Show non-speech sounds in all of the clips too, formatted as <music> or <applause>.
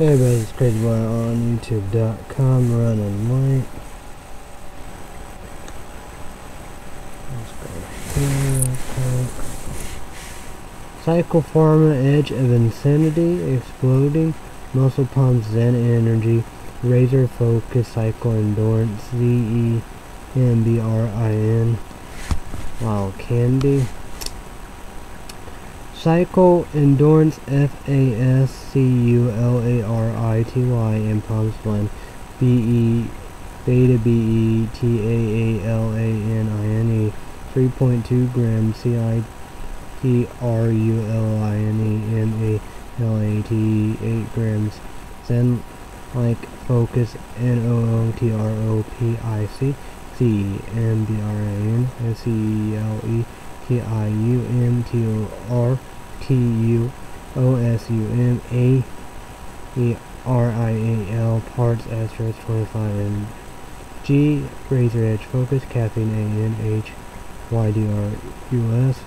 Everybody's crazy boy on YouTube.com running late. Let's go here. Psycho Pharma Edge of Insanity Exploding Muscle Pumps Zen Energy Razor Focus Cycle Endurance Z E M B R I N Wild Candy Cycle Endurance F A S C U L A R I T Y and Pumps Blend B E Beta B E T A A L A N I N E. 3.2 grams C I T R U L I N E M A L A T E 8 grams. Zen like focus N O O T R O P I C C E M B R A N S E L E T I U M T O R T U O S U M A E R I A L parts asterisk 25 and G razor edge focus caffeine A N H Y D R U S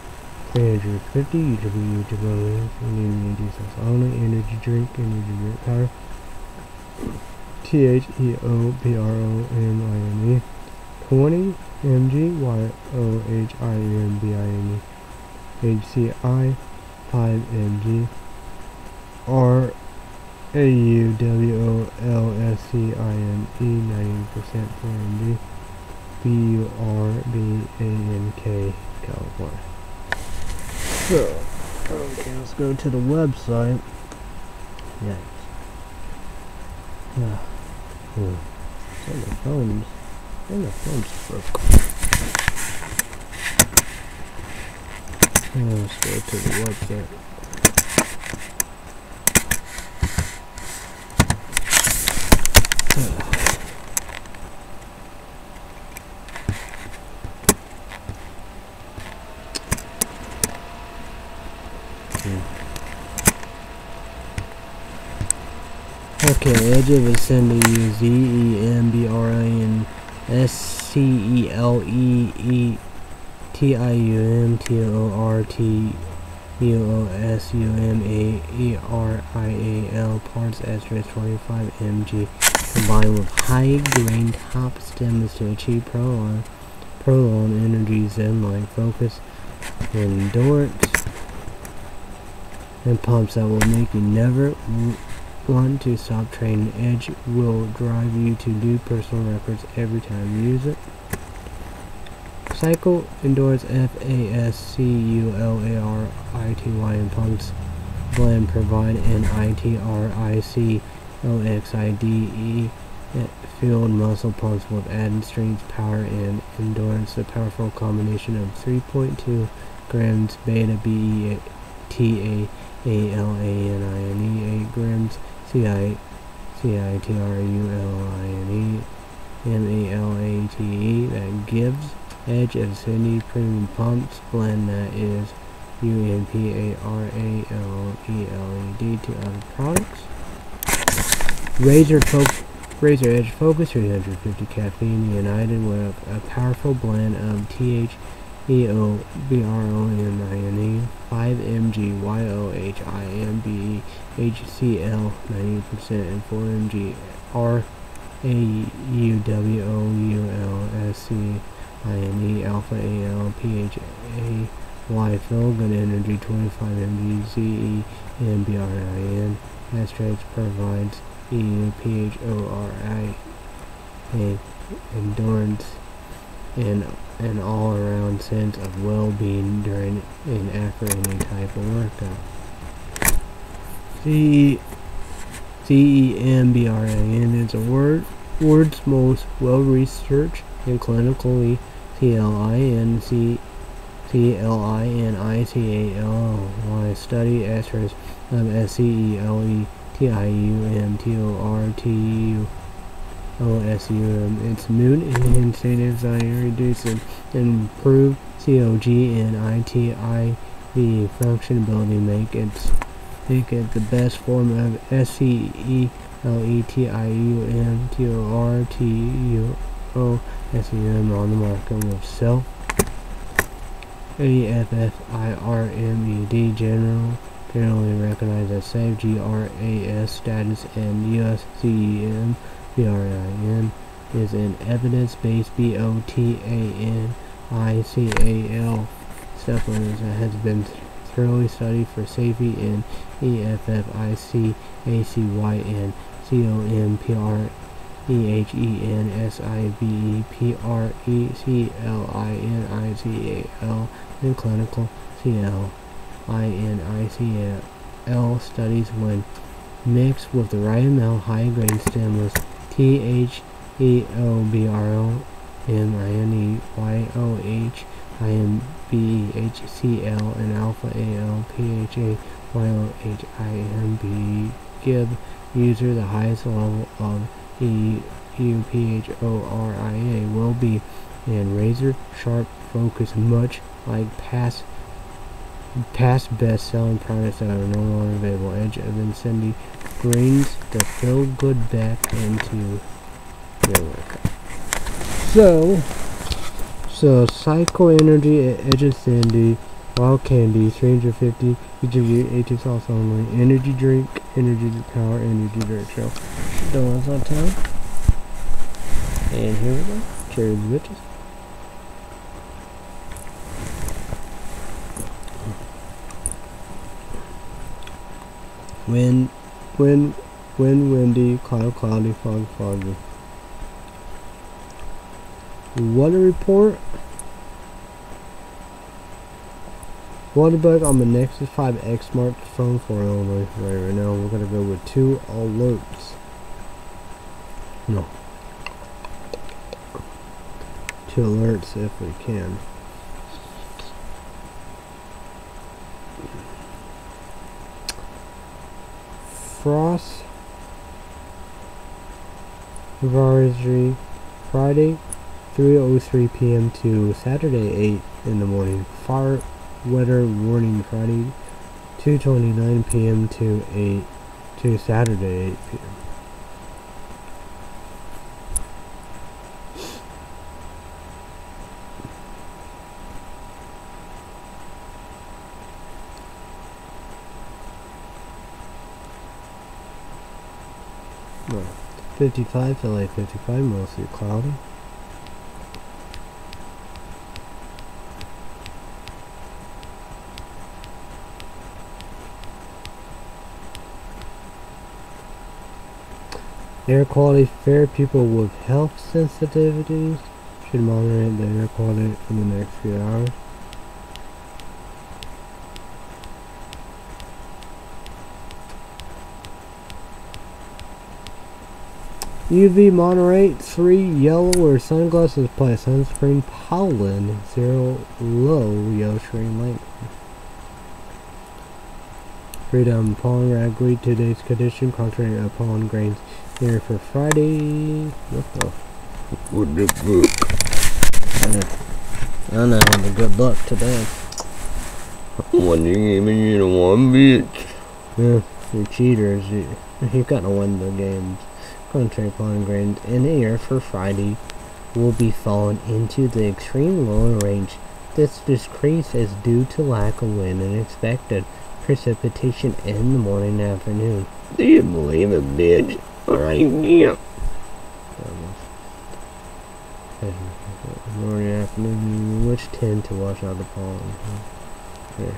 350 YouTube YouTube only energy sauce only energy drink energy drink power T H E O P R O M I N E 20 M G Y O H I M B I N E H C I 5 mg R A U W O L S C I N E 90% for mg B U R B A N K California. So, okay, let's go to the website. Yes. Yeah. Hmm. And the phones. And the phones broke. Oh, Let's go to the website. <sighs> Okay, Edge of Ascending Z E M B R I N S C E L E E T I U M T O R T U O S U M A E R I A L parts asterisk 25 mg combined with high grain hop stems to achieve prolonged, prolonged energy zen like focus and endurance and pumps that will make you never want to stop training. Edge will drive you to new personal records every time you use it. Cycle endures F-A-S-C-U-L-A-R-I-T-Y and pumps blend provide an I-T-R-I-C-O-X-I-D-E field muscle pumps with added strength, power, and endurance. A powerful combination of 3.2 grams beta B E T A A L A N I N E 8 grams C I C I T R U L I N E M A L A T E that gives Edge of Sydney Premium Pumps blend that is U-N-P-A-R-A-L-E-L-E-D to other products. Razor Razor Edge Focus 350 caffeine united with a powerful blend of T-H-E-O-B-R-O-N-I-N-E 5 mg Y-O-H-I-M-B 90% and 4 mg R A L Alpha A-L, P-H-A, Y, Feel Good Energy, 25 mg, Z-E, Astrax provides E-U, P-H-O-R-I, a endurance and an all-around sense of well-being during and after any type of workout. C is a word, word's most well-researched and clinically C-L-I-N-C C-L-I-N-I-C-A-L-Y study asterisk of S-C-E-L-E-T-I-U-M-T-O-R-T-U-O-S-U-M. Its moon incentives are reduce and improve C-O-G and I-T-I-V functionality make it make it the best form of S-C-E-L-E-T-I-U-M-T-O-R-T-U-O-S-U-M on the market with self A-F-F-I-R-M-E-D general. Generally recognized as SAFE. GRAS status and USCEM BRIN is an evidence-based BOTANICAL supplement that has been thoroughly studied for safety in EFFIC ACYN COMPR E-H-E-N-S-I-V-E-P-R-E-C-L-I-N-I-C-A-L and clinical C-L-I-N-I-C-A-L studies when mixed with the right amount high-grade stimulus T-H-E-O-B-R-O-M-I-N-E-Y-O-H-I-M-B-H-C-L and alpha-A-L-P-H-A-Y-O-H-I-M-B give user the highest level of E-U-P-H-O-R-I-A will be and razor sharp focus much like past past best-selling products that are no longer available. Edge of Insanity brings the feel-good back into your workout. So, so Psycho Energy Edge of Insanity Wild Candy 350 each of you 18 sauce only. Energy drink energy power energy drink so donuts on town. And here we go. Cheers bitches. Wind, wind, wind, windy, cloud, cloudy, fog, foggy. Weather report. WeatherBug on the Nexus 5X smartphone for Illinois. Right, right now we're gonna go with two alerts. No. Two alerts if we can. Frost Advisory Friday 3.03 p.m. to Saturday 8 in the morning. Far weather warning Friday 2.29 p.m. to 8 to Saturday 8 p.m. No. 55 to LA 55, mostly cloudy. Air quality fair people with health sensitivities should monitor the air quality in the next few hours. UV moderate 3 yellow or sunglasses plus sunscreen pollen 0 low yellow screen light. Freedom pollen ragweed today's condition contrary of pollen grains here for Friday. What the? What the fuck? I know the good luck today. One even you know one bitch. Yeah, you cheaters. You, <laughs> you're gonna win the games. Contrary pollen grains in the air for Friday will be falling into the extreme lower range. This decrease is due to lack of wind and expected precipitation in the morning and afternoon. Do you believe it, bitch? Alright, yeah. Morning afternoon, which tend to wash out the pollen. Here.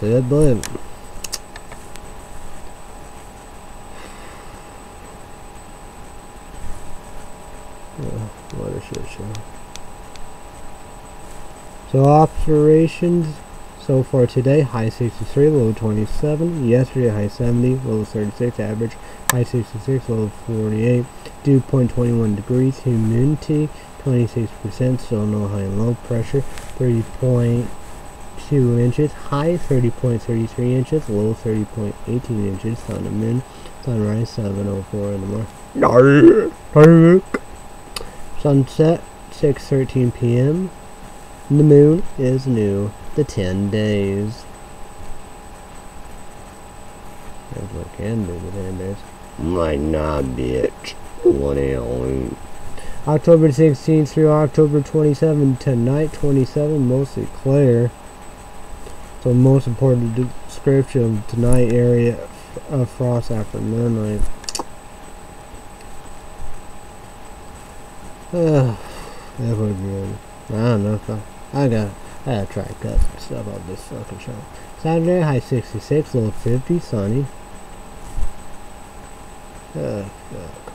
So that blimp. Yeah, what a shit show. So operations so far today, high 63, low 27. Yesterday, high 70, low 36. Average, high 66, low 48. Dew point 21 degrees. Humidity, 26%. So no high and low pressure. 30.2 inches. High 30.33 inches. Low 30.18 inches. Sun and moon. Sunrise 7.04 in the morning. Sunset 6:13 p.m. The moon is new. The 10 days. That's what can do the 10 days. Like, nah, bitch. What? October 16th through October 27th. Tonight 27, mostly clear. So most important description of tonight area of frost after midnight. Uh, <sighs> that was good. I don't know if I, I got, I gotta try and cut some stuff off this fucking show. Saturday, high 66, low 50, sunny. Uh, fuck.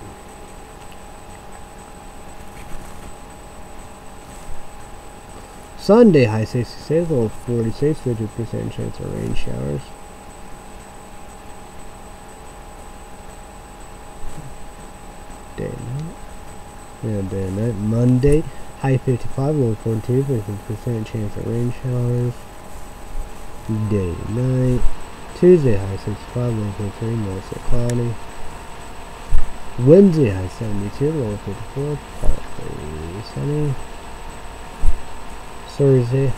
Sunday, high 66, low 46, 50% chance of rain showers. Day night. Yeah, day night. Monday, high 55, low 42, 50% chance of rain showers. Day and night. Tuesday, high 65, low 43, mostly cloudy. Wednesday, high 72, low 54, partly sunny. Thursday,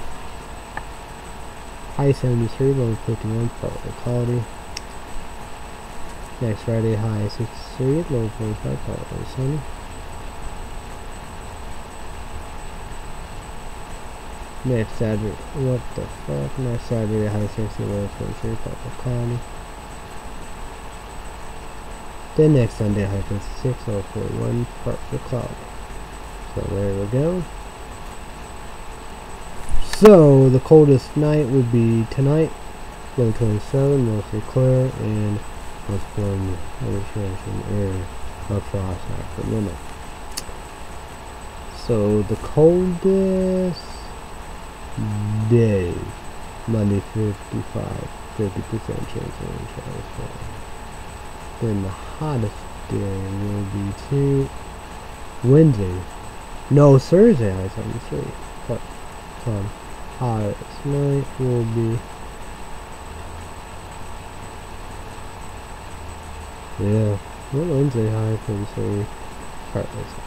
high 73, low 51, partly cloudy. Next Friday, high 63, low 45, partly sunny. Next Saturday, what the fuck? Next Saturday, high 60, low 43, partly cloudy. Then next Sunday, high 56, low 41, partly cloudy. So there we go. So the coldest night would be tonight, low 27, mostly clear, and most warm illustration area frost after midnight. So the coldest day, Monday 55, 50% chance of rain showers. Then the hottest day will be to Wednesday. No, Thursday I was on the three. But um, hottest night will be Yeah. What Wednesday high from three heartless.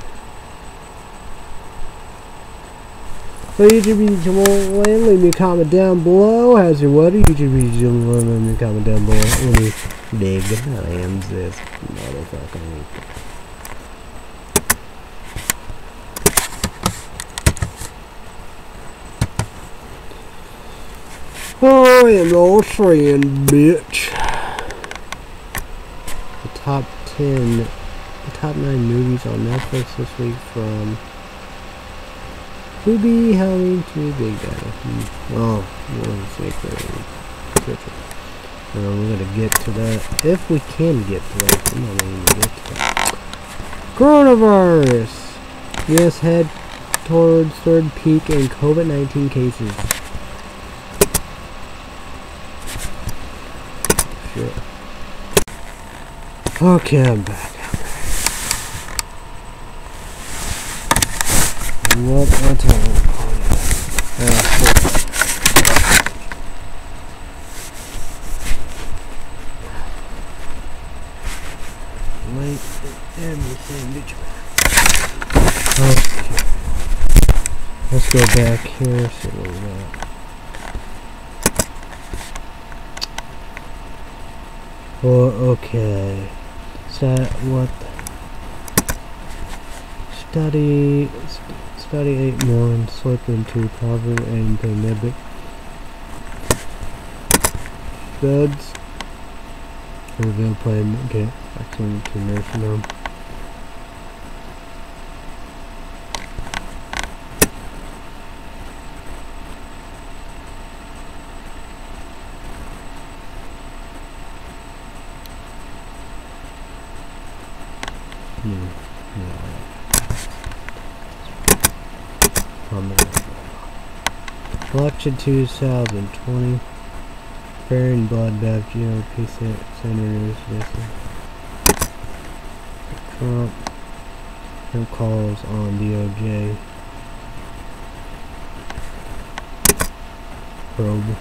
So YouTube channel leave me a comment down below. How's your weather? YouTube channel leave me a comment down below. Let me dig I am this motherfucker. I am all friend, bitch. The top 10, the top 9 movies on Netflix this week from Tubi, Halloween to Big Daddy. Hmm. Oh, one secret. Secret. Uh, we're gonna get to that if we can get to that. I'm not even gonna get to that. Coronavirus. U.S. head towards third peak in COVID-19 cases. Shit. Okay, I'm back. What a. Ah, everything between. Okay. Let's go back here. So we got. Oh, okay. So what? Study, st- study eight more and slip into poverty and pandemic. Beds. Reveal plan. Get vaccine to nursing home. Hmm. Yeah. Um, Election 2020. Bearing bloodbath GOP sen- senators. Trump. Trump calls on DOJ. Probe.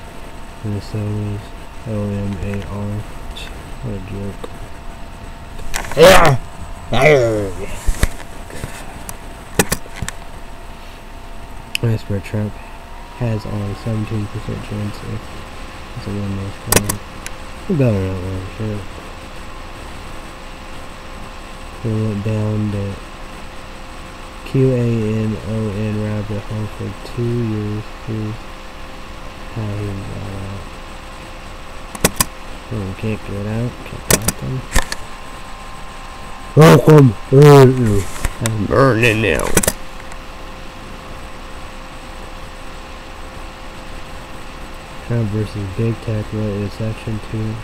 Minnesota's LMAR. What a joke. Yeah. As for Trump has only 17% chance if it's a one most time. We better not win, sure. We went down to QAnon rabbit hole for two years. Here's how he got out. Oh, we can't get out. Can't welcome. Welcome. I'm burning now. Trump versus Big Tech. What is section two?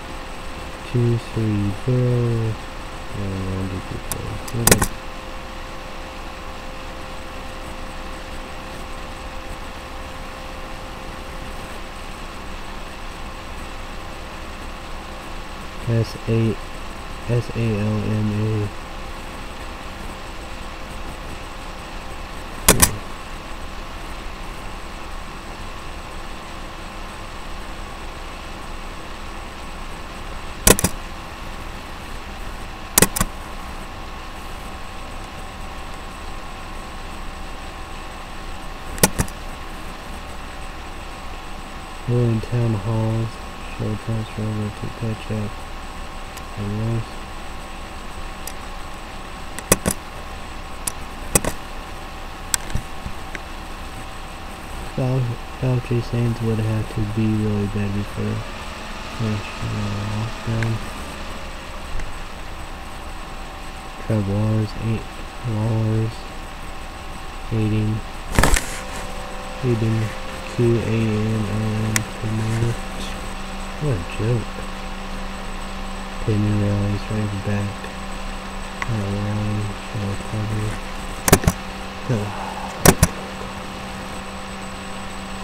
Two three zero. And one, two, three, four. S A S A L M A. Tom Hall's show transfer over to catch up and lose. Fauci Saints would have to be really bad before national uh, lockdown. Trev Wallers, eight Wallers, hating, hating. 2 a.m. and tonight. What a joke. Payment rallies right back. Not long, shall cover.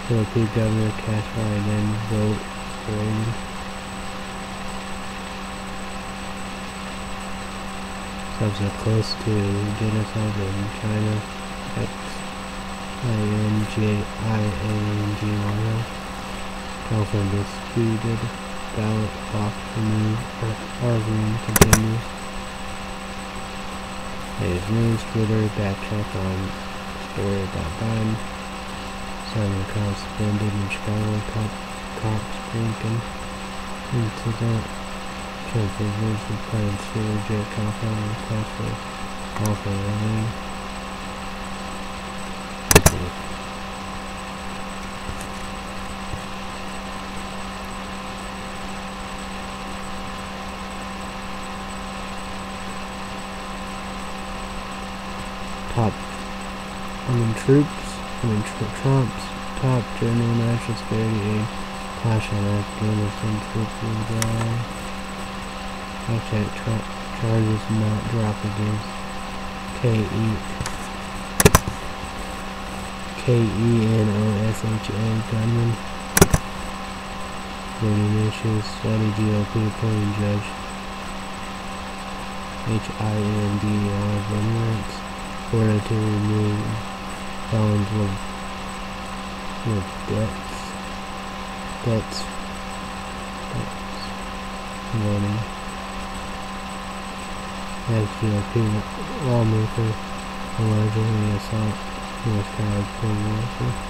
Philippine Governor Cash and then vote for him. Subs are close to genocide in China. X. I N J I A N G Y O. California disputed ballot box removed. Arguing continues. Latest news, Twitter, backtrack on story about Biden. Simon Cowell suspended in Chicago. Cop, cops drinking incident. Trump reversed the plan to reject compound request for offer running. Top Armed troops, I mean Trump's top general national security aide clash on Afghanistan troops withdrawn. Uh, Hashtag Trump charges not drop against K.E. K-E-N-O-S-H-A gunman. Voting issues, Saudi GOP appointing judge H-I-N-D-R order to remove felons with, with debts, debts, debts. As GOP lawmaker allegedly assault U.S. college presidency. L-O-R-I-L-O-U-G-H-I-G.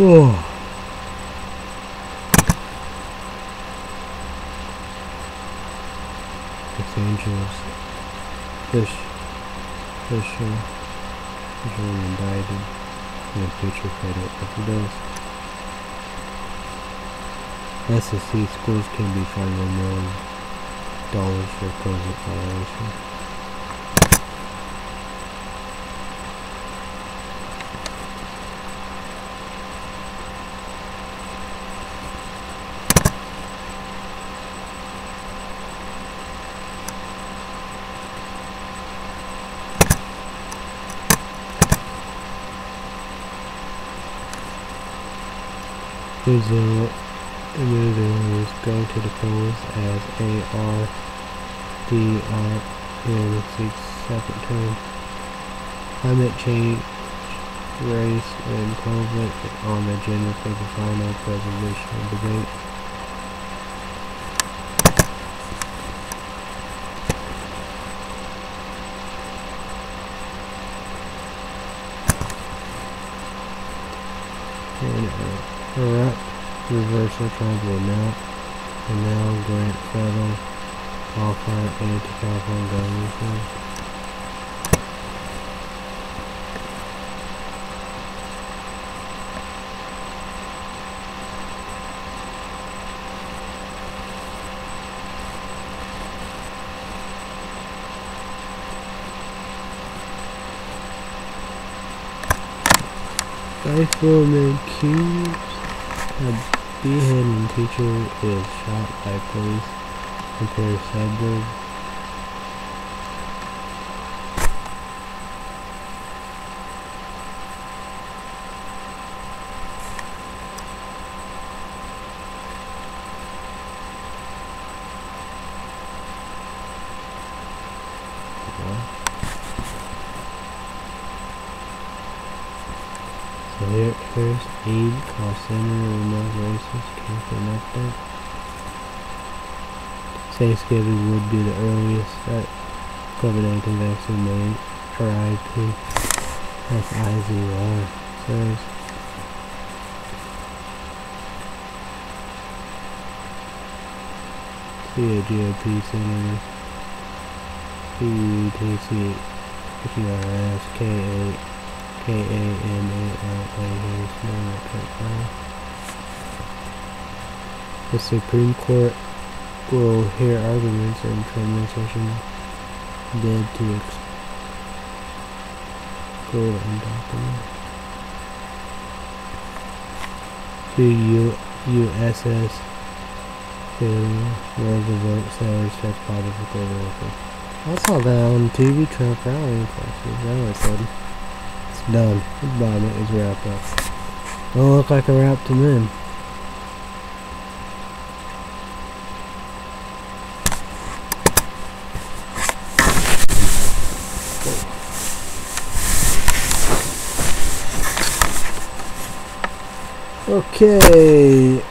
Los Angeles. Fish. Fisher. Fisher indicted in a future credit overdose. SSC schools can be fined one million dollars for present violation. Brazil individuals go to the polls as ARDR in second term. Climate change, race, and COVID on the agenda for the final presidential debate. And uh, corrupt trying to melt and now grant federal offer anti-California government. Life woman accused beheading teacher is shot by police in Paris. So here, here's aid call center remote races update. Thanksgiving would be the earliest that COVID-19 vaccine may arrive to That's IZR says. See a GOP senator. P-U-T-C H-E-R-S K-A K-A-M-A-L-A The Supreme Court will hear arguments in Trump session dead to exclude undocumented. To U USS failure where the vote salaries check body for workers. I saw that on TV Trump rally classes. That was said. It's done. Goodbye, it is wrapped up. Don't look like a wrap to me. Okay.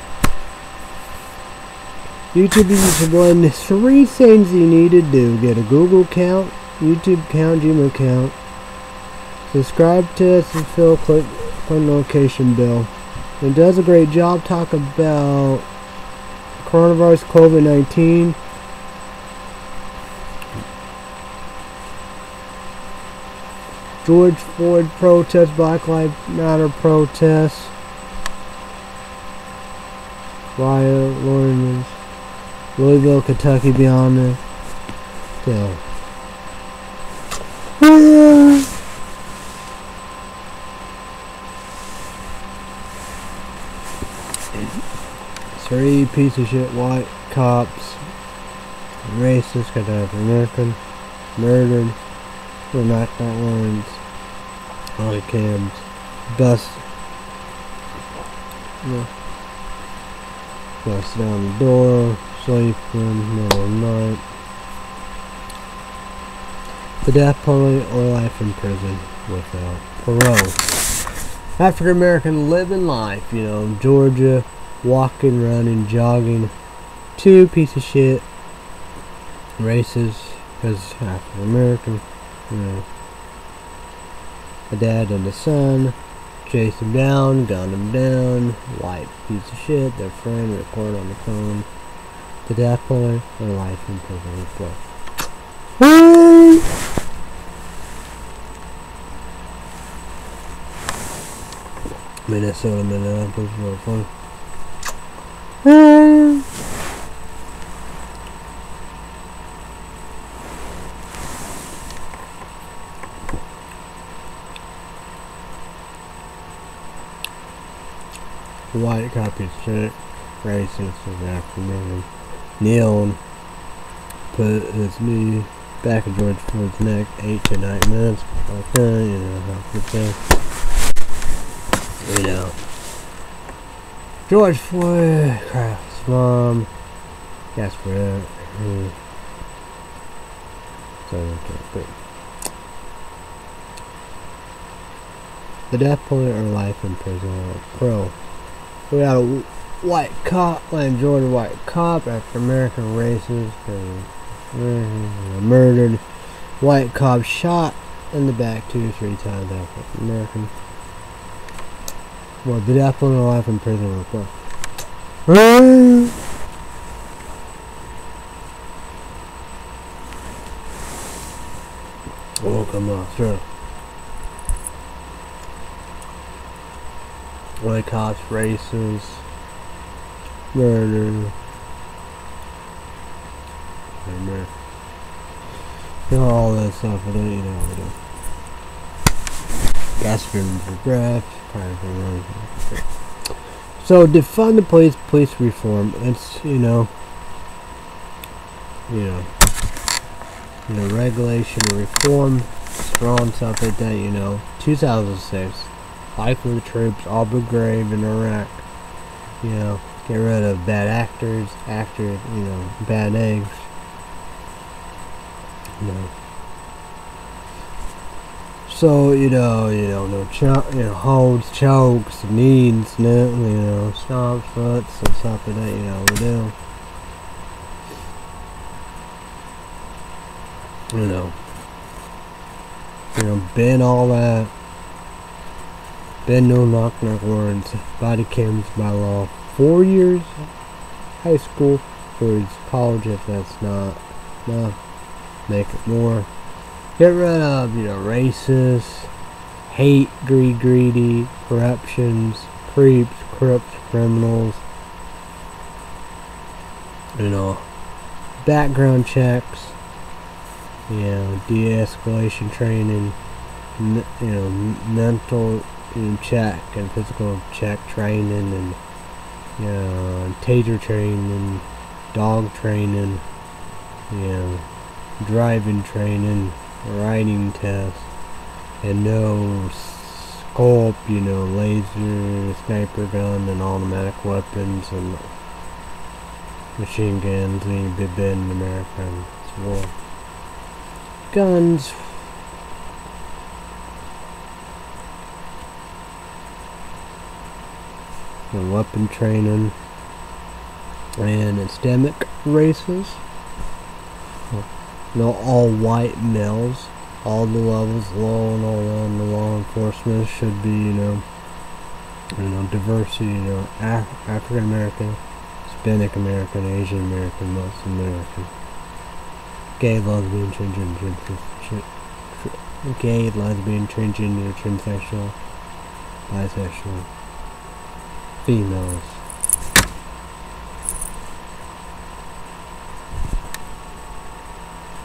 YouTube is one three things you need to do. Get a Google account, YouTube account, Gmail account. Subscribe to us and fill click on notification bell. It does a great job talk about coronavirus COVID-19. George Floyd protest, Black Lives Matter protests. Riot, Lawrence, Louisville, Kentucky, beyond the hill. Three piece of shit white cops, racist, kind of American, murdered, were knocked out lines, on cams, bust, yeah, bust down the door, sleep sleeping, middle of the night. The death penalty or life in prison without parole. African American living life, you know, Georgia, walking, running, jogging. Two piece of shit. Races, because African American, you know. A dad and a son chased him down, gunned him down. White piece of shit. Their friend recorded on the phone. The death penalty or life in prison without. Minnesota, Minneapolis, real fun. Shit, racist and African Kneeled, put his knee back of George Floyd's neck, eight to nine minutes, that, you know, say. You know. George Floyd, Kraft's mom, Gasper, uh, so, but the death penalty or life in prison pro. We had a white cop, land Georgia white cop after American racist murdered. White cop shot in the back two or three times after American. Well, the death or life in prison come <sighs> on, sure. Cops, races, murder. Murder. You know, all that stuff, I don't, you know, I don't. Gasping for breath, private So, defund the police, police reform. It's, you know, you know, you know, regulation reform, strong stuff like that, you know. 2006, the troops, Abu Ghraib in Iraq, you know, get rid of bad actors, actors, you know, bad eggs, you know. So, you know, you know, no cho you know, holds, chokes, knees, no, you know, stomps, foots, and stuff like that, you know, we do. you know, you know, bend all that, been no knock knock words, body cams by law, four years high school, years college if that's not enough, make it more. Get rid of, you know, racist, hate, greed, greedy, corruptions, creeps, corrupt criminals, you know, background checks, you know, de-escalation training, you know, mental check and physical check training and, you know, taser training, dog training, you know, driving training, riding tests, and no scope, you know, laser, sniper gun, and automatic weapons, and machine guns, and been in American war guns. And weapon training and endemic races. No all white males. All the levels, law and all around the law enforcement should be, you know, you know, diversity, you know, Af African American, Hispanic American, Asian American, Muslim American gay, lesbian, transgender, trans, gay, lesbian, transgender, transsexual, bisexual, females.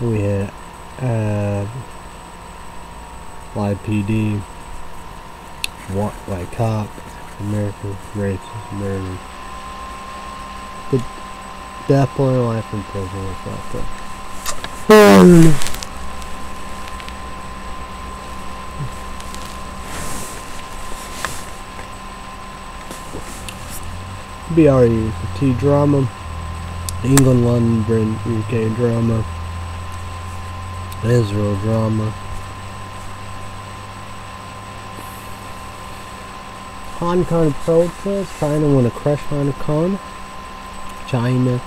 We had uh, YPD, what like cop, American racist. The death penalty, life in prison, stuff. Like um, BRE, T drama, England, London, Britain, UK drama, Israel drama, Hong Kong protest, China want to crush Hong Kong, China,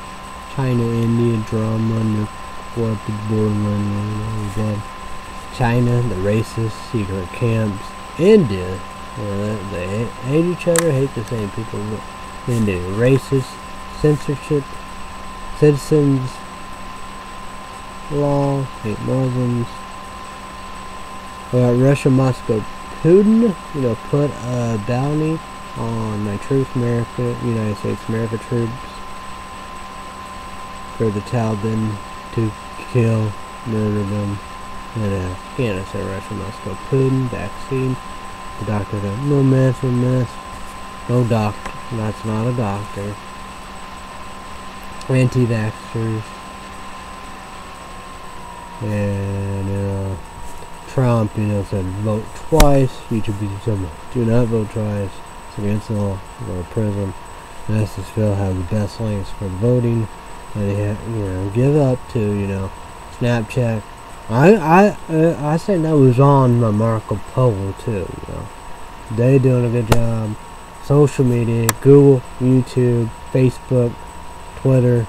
China, India drama, the borderline dead. China, the racist, secret camps, India, they hate each other, hate the same people. India, racist, censorship, citizens, law, hate Muslims. We Russia, Moscow, Putin, you know, put a bounty on my troops, America, United States, America troops for the Taliban to kill, murder them in uh, Afghanistan, Russia, Moscow, Putin, vaccine. The doctor no mess no mess. No doctor. That's not a doctor. Anti-vaxxers. And, uh, Trump, you know, said vote twice. YouTube be someone. Do not vote twice. It's against the law. Go to prison. Nestesville have the best links for voting. And they have, you know, give up to, you know, Snapchat. I I uh, I think that was on my Marco Polo too, you know. They doing a good job. Social media, Google, YouTube, Facebook, Twitter,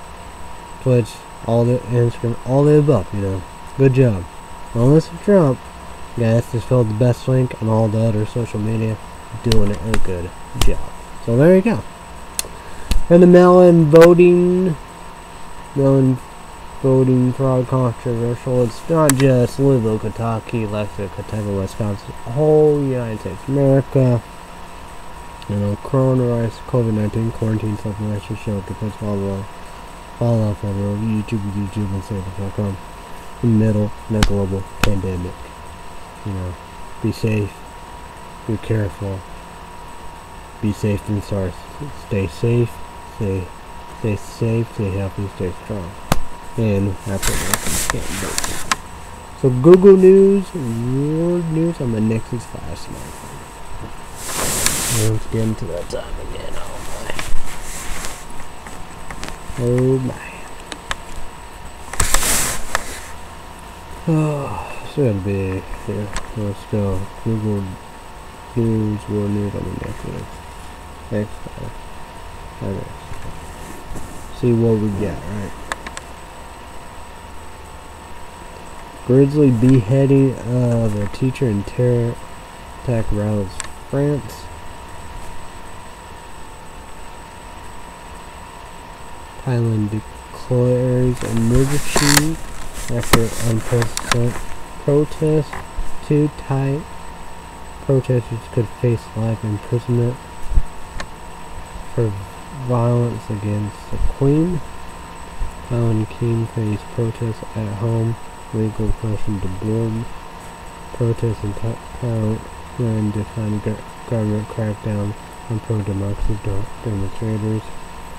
Twitch, all the Instagram, all the above, you know. Good job. Unless it's Trump, guys, just filled the best link and all the other social media doing a good job. So there you go. And the mail-in voting, mail-in voting fraud controversial. It's not just Louisville, Kentucky, Lexington, Kentucky, Wisconsin, the whole United States, America. You know, coronavirus, COVID-19, quarantine, self-isolation, shelter, place, follow, follow, follow, YouTube, YouTube, and Safety.com. In the middle a global pandemic. You know, be safe, be careful, be safe and start. Stay safe, stay, stay safe, stay healthy, stay strong. And happy you. So Google News, World News on the Nexus 5 smartphone. Let's get into that time again. Oh my. Oh my. <sighs> Oh, should be here. Let's go. Google News, World News on the Nexus. X Okay. See what we get, right? Grizzly beheading uh, of a teacher in terror attack roused France. Thailand declares emergency after unprecedented protest. Two Thai protesters could face life imprisonment for violence against the Queen. Alan King faced protests at home, legal question to board. Protests in Thailand defying government crackdown on pro-democracy demonstrators.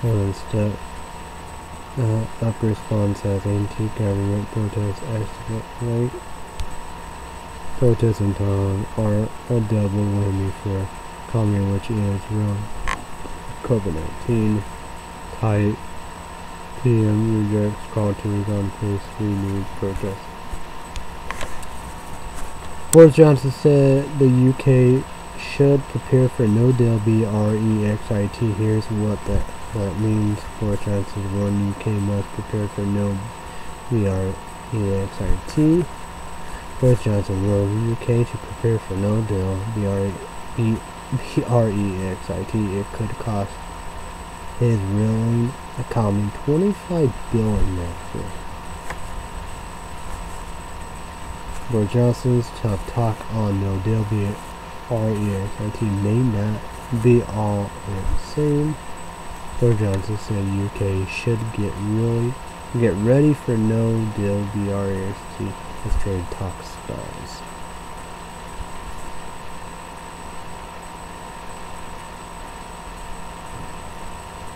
Alan step uh, up response as anti-government protests escalate. Protests in Thailand are a double whammy for Kanye, which is wrong. COVID-19 Thai PM rejects call to resign face free news protest. Boris Johnson said the UK should prepare for no deal B-R-E-X-I-T. Here's what that, that means. Boris Johnson's one UK must prepare for no B-R-E-X-I-T. Johnson warned the UK to prepare for no deal B-R-E-X-I-T. It could cost his ruling economy 25 billion next year. Boris Johnson's tough talk on no deal B-R-E-X-I-T may not be all insane. Boris Johnson said UK should get really get ready for no deal B-R-E-X-I-T as trade talk stalls.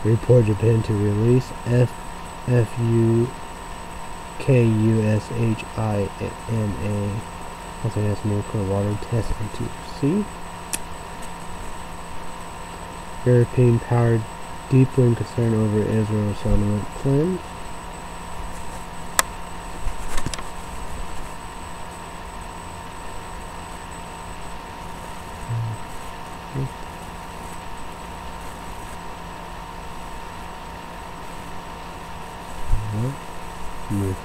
Report Japan to release F F U K U S H I N A. Also has nuclear water test into sea. European deeply concerned over Israel's settlement plan. Move.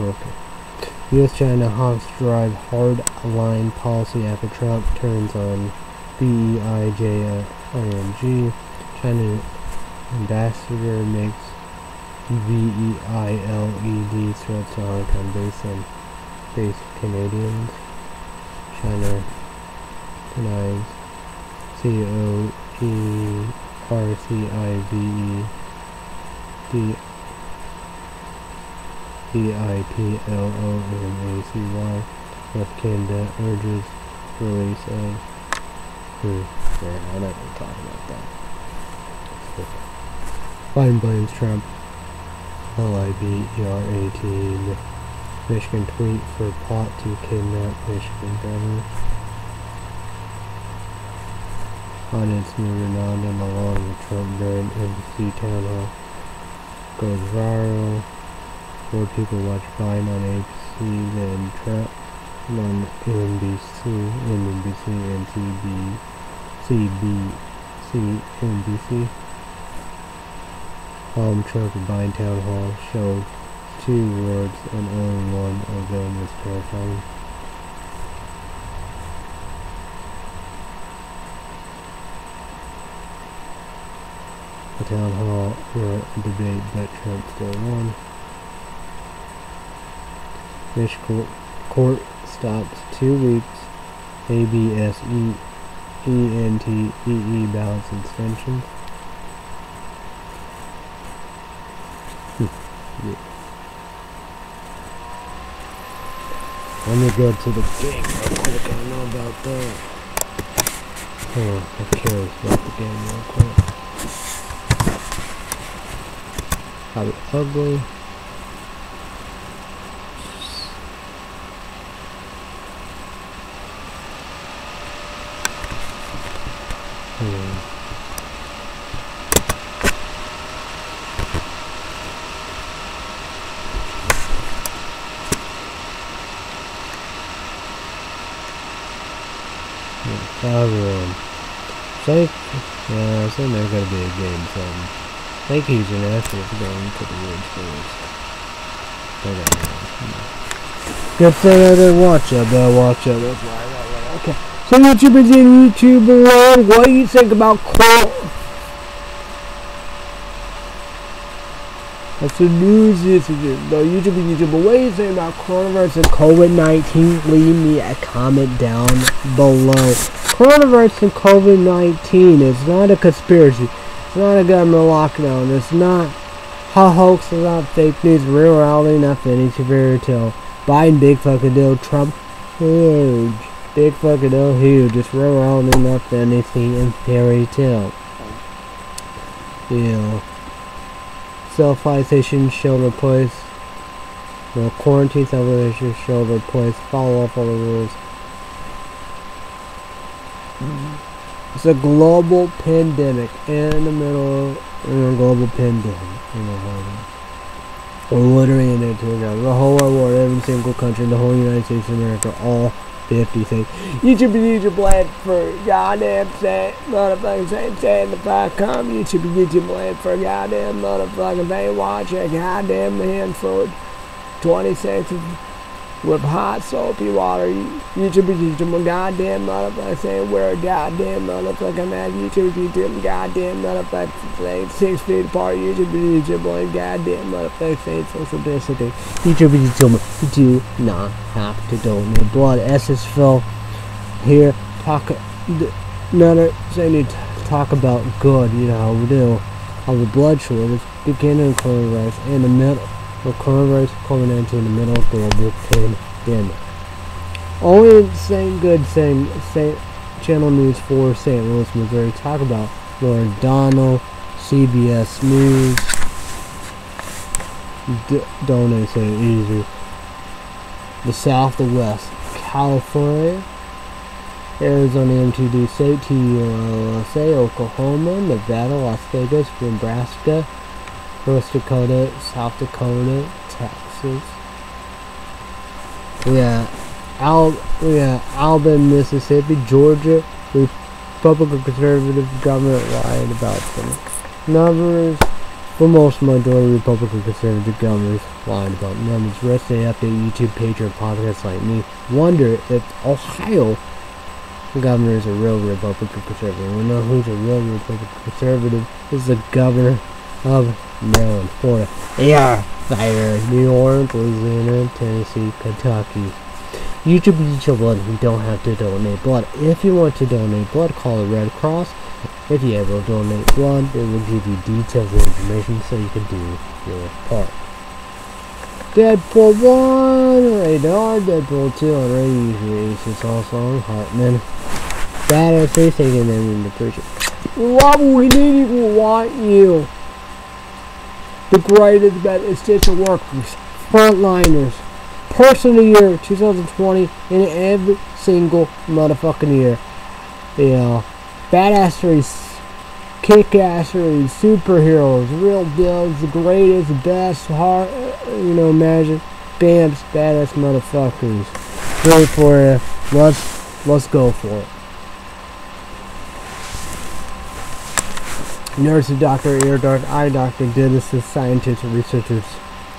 Okay. U.S.-China hawks drive hard line policy after Trump turns on B-E-I-J-I-N-G. China ambassador makes V-E-I-L-E-D threats to Hong Kong based on based Canadians. China denies C-O-E-R-C-I-V-E D D-I-P-L-O-M-A-C-Y North Canada urges release of hmm, yeah, I'm not gonna talk about that. Biden blames Trump L-I-B-E-R-A-T Michigan tweet for plot to kidnap Michigan governor. Audience moving on and along with Trump during NBC town hall goes viral. More people watch Vine on ABC than Trump on NBC, NBC, and TV, CBC, NBC. Trump and Biden town hall showed two words and only one of them was terrifying. The town hall were a debate, but Trump still won. Michigan court stops two weeks ABSE ENTEE balance extensions. Hmm. Let me go to the game real quick. I know about that. Oh, I'm curious about the game real quick. Probably ugly. Hmm. Everyone. Thank, I think there's gotta be a game something. Um, thank you, International, for going to the woods first. Good thing I didn't watch it, but I watched it, that's why I got it. Okay. So YouTubers in YouTube world, what do you think about Cole? That's the news yesterday. No, YouTube YouTube. But what do you think about coronavirus and COVID-19? Leave me a comment down below. Coronavirus and COVID-19 is not a conspiracy. It's not a government lockdown. It's not a hoax. It's not fake news. Real reality, not any fairy tale. Biden, big fucking deal. Trump, huge. Big fucking deal, huge. It's real reality, not anything in fairy tale. Yeah self-isolation shelter place. The quarantine self-isolation shelter place. Follow up all the rules. It's a global pandemic in the middle of a global pandemic. You know, um, we're literally in it together. The whole world, every single country, the whole United States of America, all 50 states. YouTube and YouTube land for goddamn saying, motherfucking saying, saying the fuck come. YouTube and YouTube land for goddamn motherfucking they watch a goddamn 20 seconds with hot soapy water. YouTube YouTube, goddamn motherfucker saying we're a goddamn motherfucking man. YouTube YouTube, goddamn motherfucker saying six feet apart. YouTube YouTube, boy, goddamn motherfucker saying social distancing. YouTube YouTube, you do not have to donate blood. Essensville here, talk, another saying to talk about good, you know how we do. Of the blood shortage, beginning of coronavirus, in the middle of coronavirus COVID-19 in the middle of global pandemic. Only same good same same channel news for St. Louis, Missouri. Talk about Lord Donald, CBS News. D don't say it easy. The South, the West, California, Arizona MTD State, TUSA, Oklahoma, Nevada, Las Vegas, Nebraska, North Dakota, South Dakota, Texas. We got Al we got Alabama, Mississippi, Georgia, Republican conservative government lied about them. Numbers for most majority Republican conservative governors lying about numbers. Rest they update YouTube page or podcasts like me. Wonder if Ohio governor is a real Republican conservative. We know who's a real Republican conservative is the governor of Maryland, Florida, AR, Fire, New York, Louisiana, Tennessee, Kentucky. You YouTube needs your blood. You don't have to donate blood. If you want to donate blood, call the Red Cross. If you ever donate blood, it will give you details and information so you can do your part. Deadpool 1, Radar, Deadpool 2 on Radio Aces also on Hartman. Badass face taking them into prison. What we need, we want you the greatest, best essential workers, frontliners, Person of the Year 2020 in every single motherfucking year. You know, badassery, kick-assery, superheroes, real deals, the greatest, best, heart, you know, imagine. Bams, badass motherfuckers. Ready for it. Let's, let's go for it. Nurses, doctor, ear doctor, eye doctor, dentists, scientists, researchers,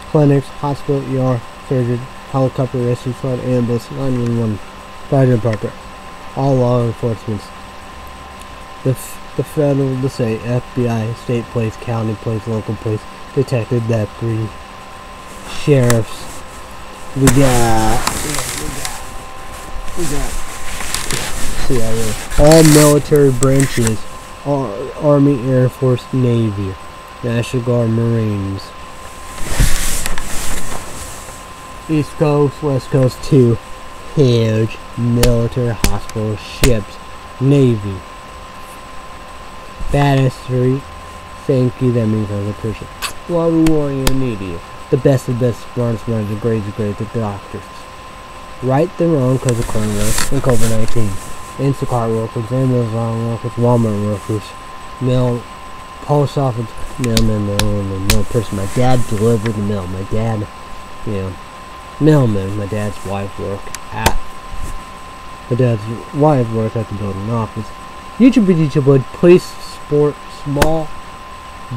clinics, hospital, ER, surgeon, helicopter, rescue squad, ambulance, 911, fire department, all law enforcement. The, the federal, the state, FBI, state police, county police, local police, detective, deputy, sheriffs. We got, we got, we got, CIA, all military branches. Ar- Army, Air Force, Navy, National Guard, Marines. East Coast, West Coast, two huge military hospital ships, Navy. Badassery, thank you, that means I'm a Christian. Why we you need you. The best of the best, smartest minds, the greatest of great, the doctors. Right then wrong because of coronavirus and COVID-19. Instacart workers, Amazon workers, Walmart workers, mail, post office, mailman, mailman, mail person. My dad delivered the mail. My dad, you know, mailman. My dad's wife worked at, my dad's wife worked at the building office. YouTube, YouTube, police, sport, small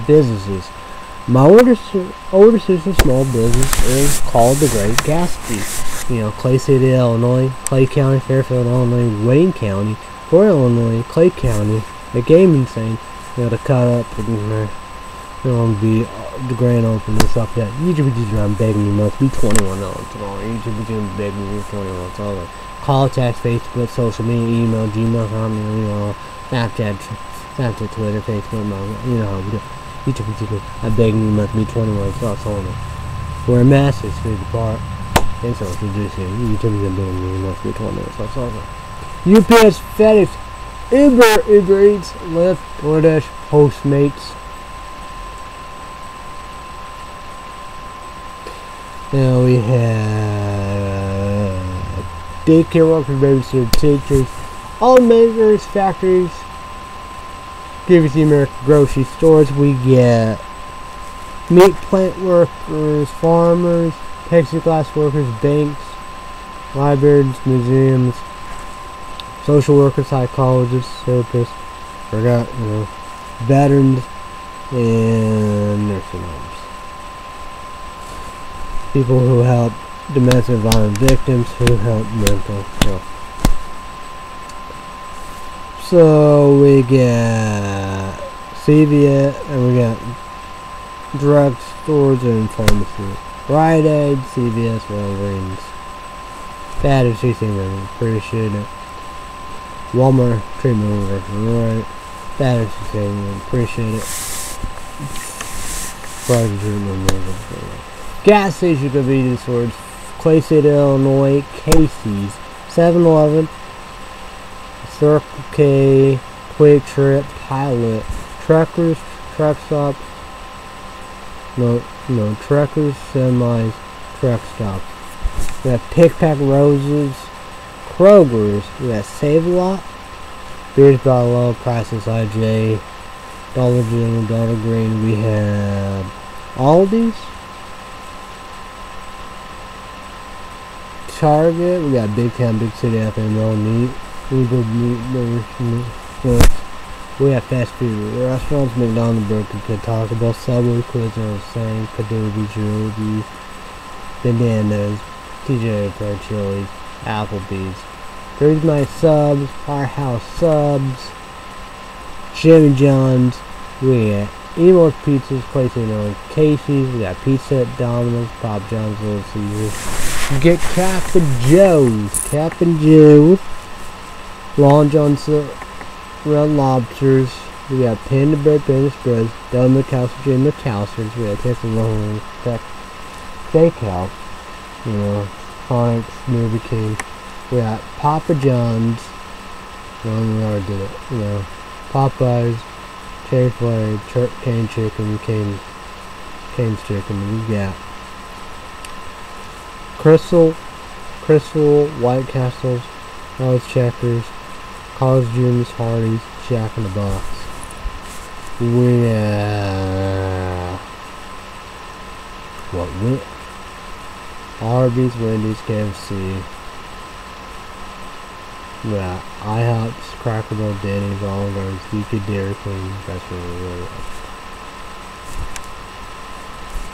businesses. My older, si- older sister's small business is called the Great Gatsby. You know, Clay City, Illinois, Clay County, Fairfield, Illinois, Wayne County, Fort Illinois, Clay County, the gaming thing, you know, to cut up and uh, you know, be uh, the grand opening stuff like that. YouTube just I'm begging you must be 21 dollars. YouTube just begging you 21 dollars. Call, text, Facebook, social media, email, Gmail, com, you know, Snapchat, Snapchat, Twitter, Facebook, you know how we do. YouTube, YouTube, I'm begging you must be 21 dollars only. Wear masks, six feet apart, and social distancing. YouTube is begging you must be 21 dollars. UPS, FedEx, Uber, Uber Postmates. Now we have daycare workers, babysitter, teachers, all makers, factories, give American grocery stores. We get meat plant workers, farmers, plexiglass workers, banks, libraries, museums, social workers, psychologists, therapists, forgot, you know, veterans, and nursing homes. People who help domestic violence victims, who help mental health. So we get CVS, and we got drug stores and pharmacies. Rite Aid, CVS, Walgreens. That is CC Appreciate it. Walmart treatment workers, right? That is the same. Appreciate it. Private treatment workers. Gas station convenience stores. Clay City, Illinois. Casey's. 7-Eleven. Circle K. QuikTrip. Pilot. Truckers. Truck stop. No, no. Truckers. Semis. Truck stops. We have Pick Pack Roses. Kroger's. We got Save a Lot. Beers by low prices, IJ, Dollar General, Dollar Green. We have Aldi's, Target. We got Big Town, Big City, FML Meat, Eagle Meat, Nourishment. We have fast food. Restaurants, McDonald's, Burger King, Taco Bell, Subway, Quiznos, Sang, Kadobi, Jody's, Bananas, TJ Fried Chili's, Applebee's. There's my subs, Firehouse subs, Jimmy John's, we got Imo's Pizzas, Place in on Casey's, we got Pizza Domino's, Pop John's, Little Caesars. Get Cap and Joe's, Cap and Joe, Long John's, Red Lobsters, we got Panda Bread, Panda Spreads, Del McAllister, Jim McAllister's, we got Texas Longhorn, Tech Steakhouse, you know, Sonics, Movie King. We got Papa John's. No, we already did it. You know, Popeyes, Chick-fil-A, Ch- Cane Chicken, Cane, Cane's Chicken. We got Krystal, Krystal, White Castles, College Checkers, College Gyms, Hardee's, Jack in the Box. Yeah. What we? Arby's, Wendy's, KFC. Yeah, IHOP's, Cracker Barrel, Denny's, Olive Garden, DK, Dairy Queen. That's really really.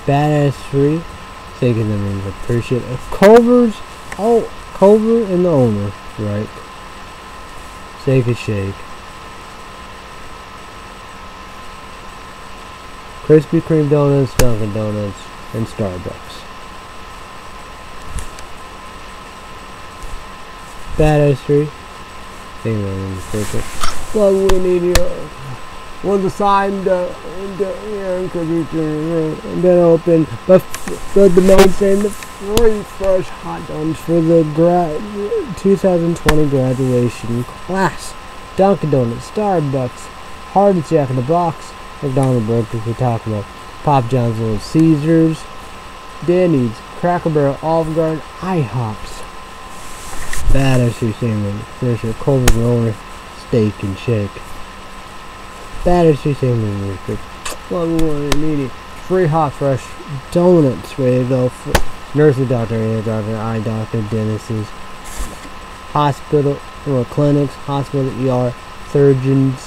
Badass Free, taking them in appreciate it. Culver's, oh, Culver and the owner, right? And Shake. Krispy Kreme Donuts, Dunkin' Donuts, and Starbucks. Badass Street. Taking them in appreciate assigned. When the the, the uh, been open, but the main saying the free fresh hot dogs for the gra 2020 graduation class. Dunkin' Donuts, Starbucks, Hardee's Jack in the Box, McDonald's Burger King, Taco Bell, Pop John's Little Caesars, Denny's, Cracker Barrel, Olive Garden, IHOPs. Badass Street Sandwich, Fisher, Culver's Owner, Steak and Shake. Badass Street Sandwich, One more immediate. Free hot fresh donuts with go. For nursing doctor, ear doctor, eye doctor, dentists, hospital or clinics, hospital, ER, surgeons,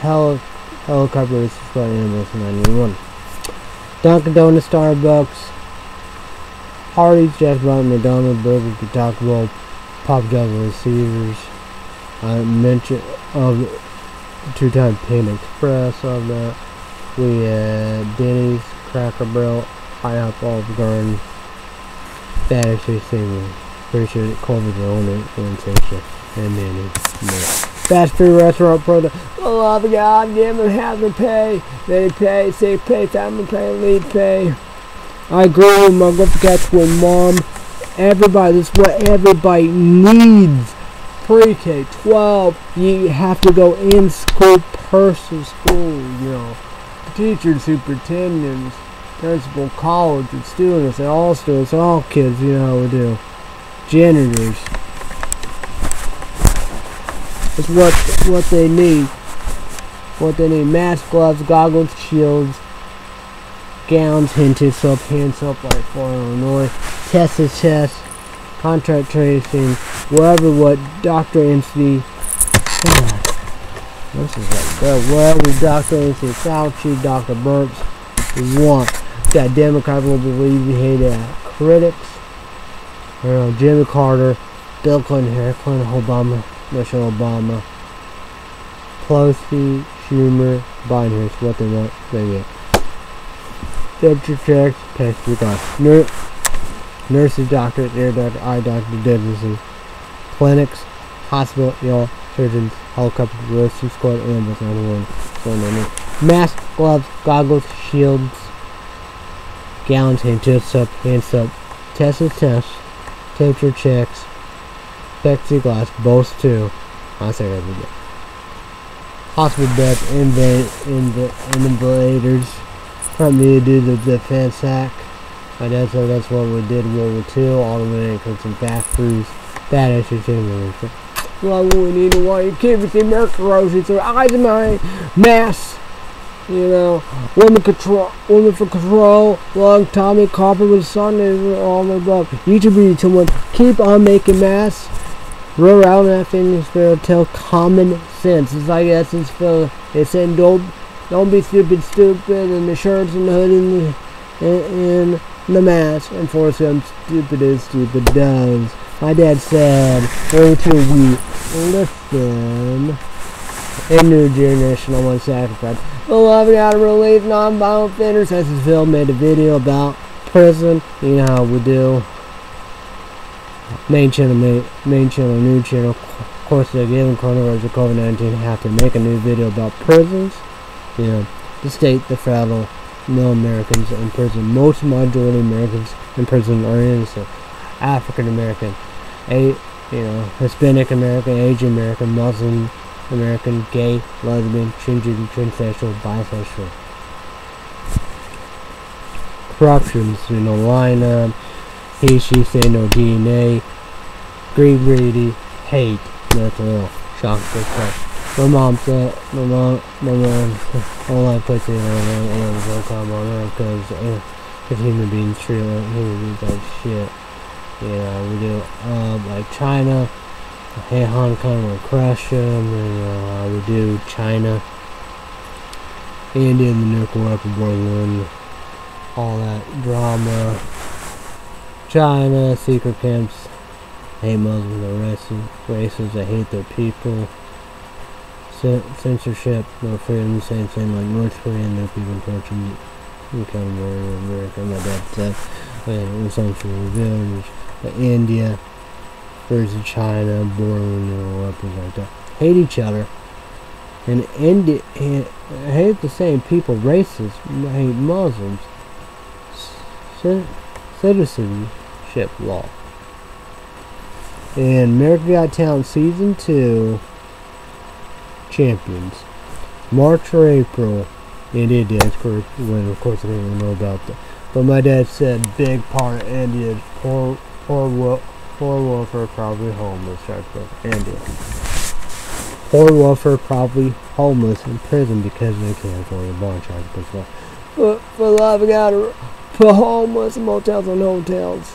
heli helicopter rescue ambulance 911. Dunkin' Donuts, Starbucks, Hardee's, Jack Brown, McDonald's, Burger Taco Bell, Pop John's, Caesars. I mentioned of two-time Panda Express of that. We had Denny's, Cracker Barrel, IHOP, Olive Garden, Street Singing. Pretty sure that Culver's own it, and Station, and many more. Fast food restaurant product. Oh, love God, give them half the pay. They pay, sick pay, family pay, lead pay. I with my good catch with mom. Everybody, this is what everybody needs. Pre-K, 12, you have to go in school, person school, you know. Teachers, superintendents, principal, college, and students, and all students, all kids, you know how we do. Janitors. It's what what they need. What they need. Mask, gloves, goggles, shields, gowns, hinted soap, hand soap like for Illinois. Test is test. Contract tracing. Wherever what Dr. MC this is like. Wherever Dr. MC Fauci, Dr. Burps want. That Democrat will believe we hate uh, critics. You know, Jimmy Carter, Bill Clinton, Harry Clinton, Obama, Michelle Obama, Pelosi, Schumer, Biden. Here's what they want. They get. Temperature checks, test regards. Nur nurses, doctors, ear doctor, eye doctor, dentists, clinics, hospital, ER, surgeons, helicopter, rescue squad, ambulance, 911, so. Masks, gloves, goggles, shields, gowns, hand soap, hand soap, test is test, temperature checks, plexiglass, both too. I. Hospital beds, invalators, from me to do the defense act. Said that's what we did in World War II, all the way to some fast crews, bad entertainment. Well, we need to want you keep it in America roses, so eyes in my mass. You know, women control, women for control, long Tommy Copper with sun is all the above. You should be someone, keep on making masks. Roll around that thing is fair tell common sense. It's like essence for it's saying don't don't be stupid stupid and the shirts and the hood and the and, and the mask and force them stupid as stupid does. My dad said, until we listen a new generation on one sacrifice. Beloved out of relief, non-violent offenders. SSVille made a video about prison. You know how we do. Main channel, main, main channel, new channel. Of course, they're given coronavirus of COVID-19 have to make a new video about prisons. You know, the state, the federal, no Americans in prison. Most majority Americans in prison are innocent. African American, a you know, Hispanic American, Asian American, Muslim American, gay, lesbian, transgender, transsexual, bisexual. corruptions in the lineup. He, she, say no DNA. Greed, greedy, hate. That's all. Shock, that's My mom said, my mom, my mom, all I put it on and will come on her because if human beings treat human beings like shit. you know, we do, uh, like China, hey, Hong Kong will crush them, and uh, we do China, India, the nuclear weapon one, all that drama, China, secret camps, hate Muslims, the races, races that hate their people, censorship, no freedom, same thing like North Korea, no people torture, become America, my dad said, and essential revenge. India versus China, born you weapons like that, hate each other. And India hate the same people, racists, hate Muslims. citizenship law. And America Got Talent Season 2 Champions. March or April. India dance when of course I didn't even know about that. But my dad said big part of India's poor Poor, wo poor welfare probably homeless, Sharpsburg, India. Poor welfare probably homeless in prison because they can't afford a bond charge. But for, for love of put homeless in motels and hotels.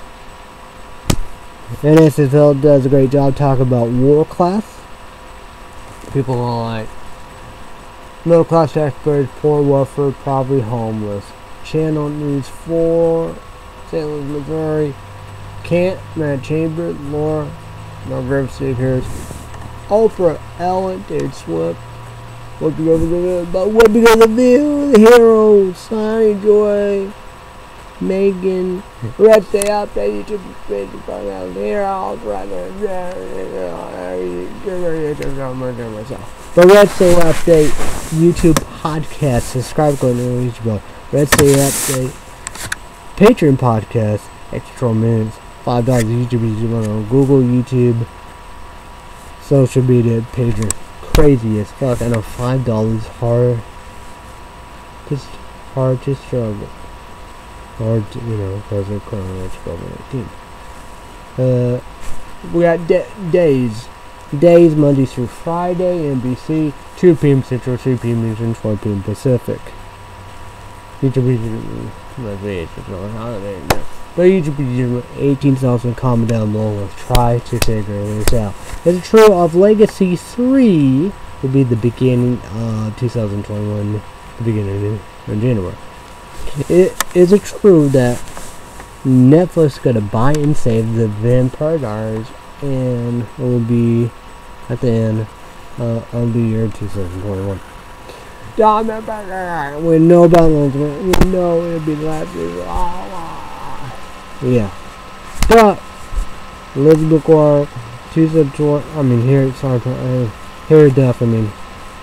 NSFL does a great job talking about war class. People like, middle class Sharpsburg, poor welfare, probably homeless. Channel News 4, St. Louis, Missouri. Kent, Matt Chamber, Laura, Margaret Seekers, Oprah, Ellen, Dave Swift, what because of the but what because of you, the hero, Sonny Joy, Megan, Red Stay Up, that YouTube find out here, I'll right there, myself. The Red Stay Update YouTube podcast, subscribe, go to YouTube, Red Stay Update, Patreon podcast, extra minutes five dollars YouTube is on Google, YouTube, social media pages. Crazy as fuck. I know five dollars hard, just hard to struggle. Hard, to, you know, of coronavirus COVID-19. Uh, we got days. Days Monday through Friday, NBC, 2 p.m. Central, 3 p.m. Eastern, 4 p.m. Pacific. YouTube. But you should be 18,000 comment down below. Let's try to figure this out. Is it true of Legacy 3 will be the beginning of 2021, the beginning of January? It, is it true that Netflix to buy and save the Vampire Diaries and it will be at the end uh, of the year 2021? We know about those. We know it'll be last year. Yeah. But Elizabeth Guar, Tuesday I mean here sorry uh, here Duff I mean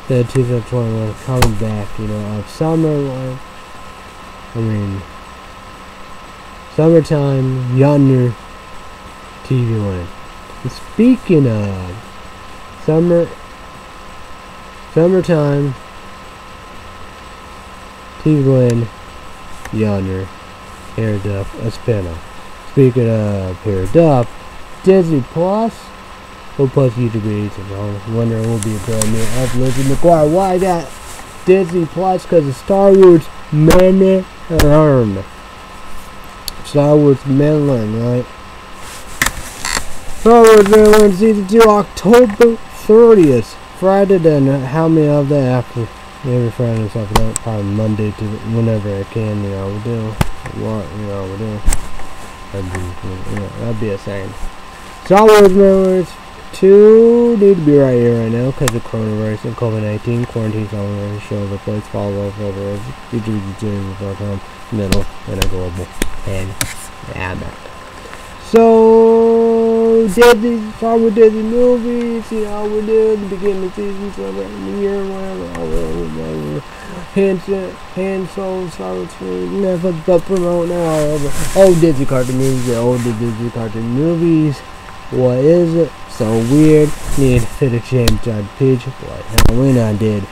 the 2021 coming back, you know, of summer like I mean summertime yonder TV line. And speaking of summer summertime TV line yonder hair duff a spinner. Speaking of Pair Duff, Disney Plus will post YouTube videos and I wonder will be a brand new of Lizzie McGuire. Why that? Disney Plus because of Star Wars Men Learn. Star Wars Learn, right? Star Wars Men Learn Season 2 October 30th. Friday then uh, how many of that after every Friday and stuff? Probably Monday to whenever I can, you know, we do. What, you know, we do. That'd be, you know, that'd be a sign. Star Wars members, two need to be right here right now because of coronavirus and COVID-19. Quarantine all show the place. Follow up over youtube.com, middle, and a global. And I'm out. So, Disney, Star Wars Disney movies, see know, we did the beginning of the season, so the year, whatever, whatever hand, hand souls, never but promote now. Old Disney cartoon movies, the old Disney cartoon movies. What is it? So weird. Need to fit a shame, Judge Peach. What Halloween I did.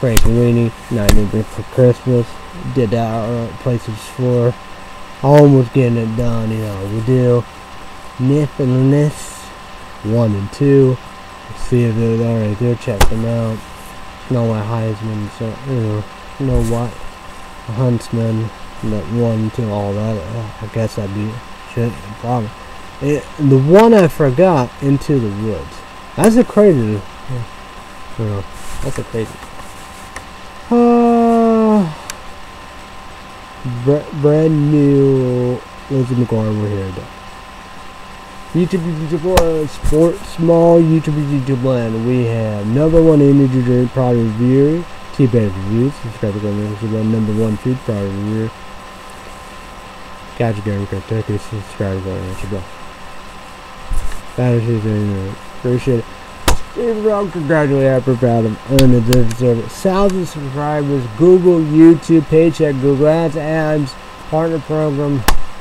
Frankenweenie, Nightmare for Christmas. Did that uh, places for almost getting it done. You know, we do Nip and Niffiness 1 and 2. See if they're right there. Check them out. Snow White Heisman, so, you know, Snow White Huntsman, that 1 2, all that. Uh, I guess that'd be shit, probably. It, the one I forgot, Into the Woods. That's a crazy. Yeah. You that's a crazy. Uh, br- brand new Lizzie McGuire, we're here though. YouTube YouTube Land, Sports Small YouTube YouTube Land. We have number one energy drink product review, tea bag reviews, subscribe to the YouTube number one food product review. Gadget Game Kentucky, subscribe to the. That is Appreciate it. Steve Brown, congratulate Apple proud of earning the service. Thousand subscribers, Google, YouTube, Paycheck, Google Ads, Ads, Partner Program,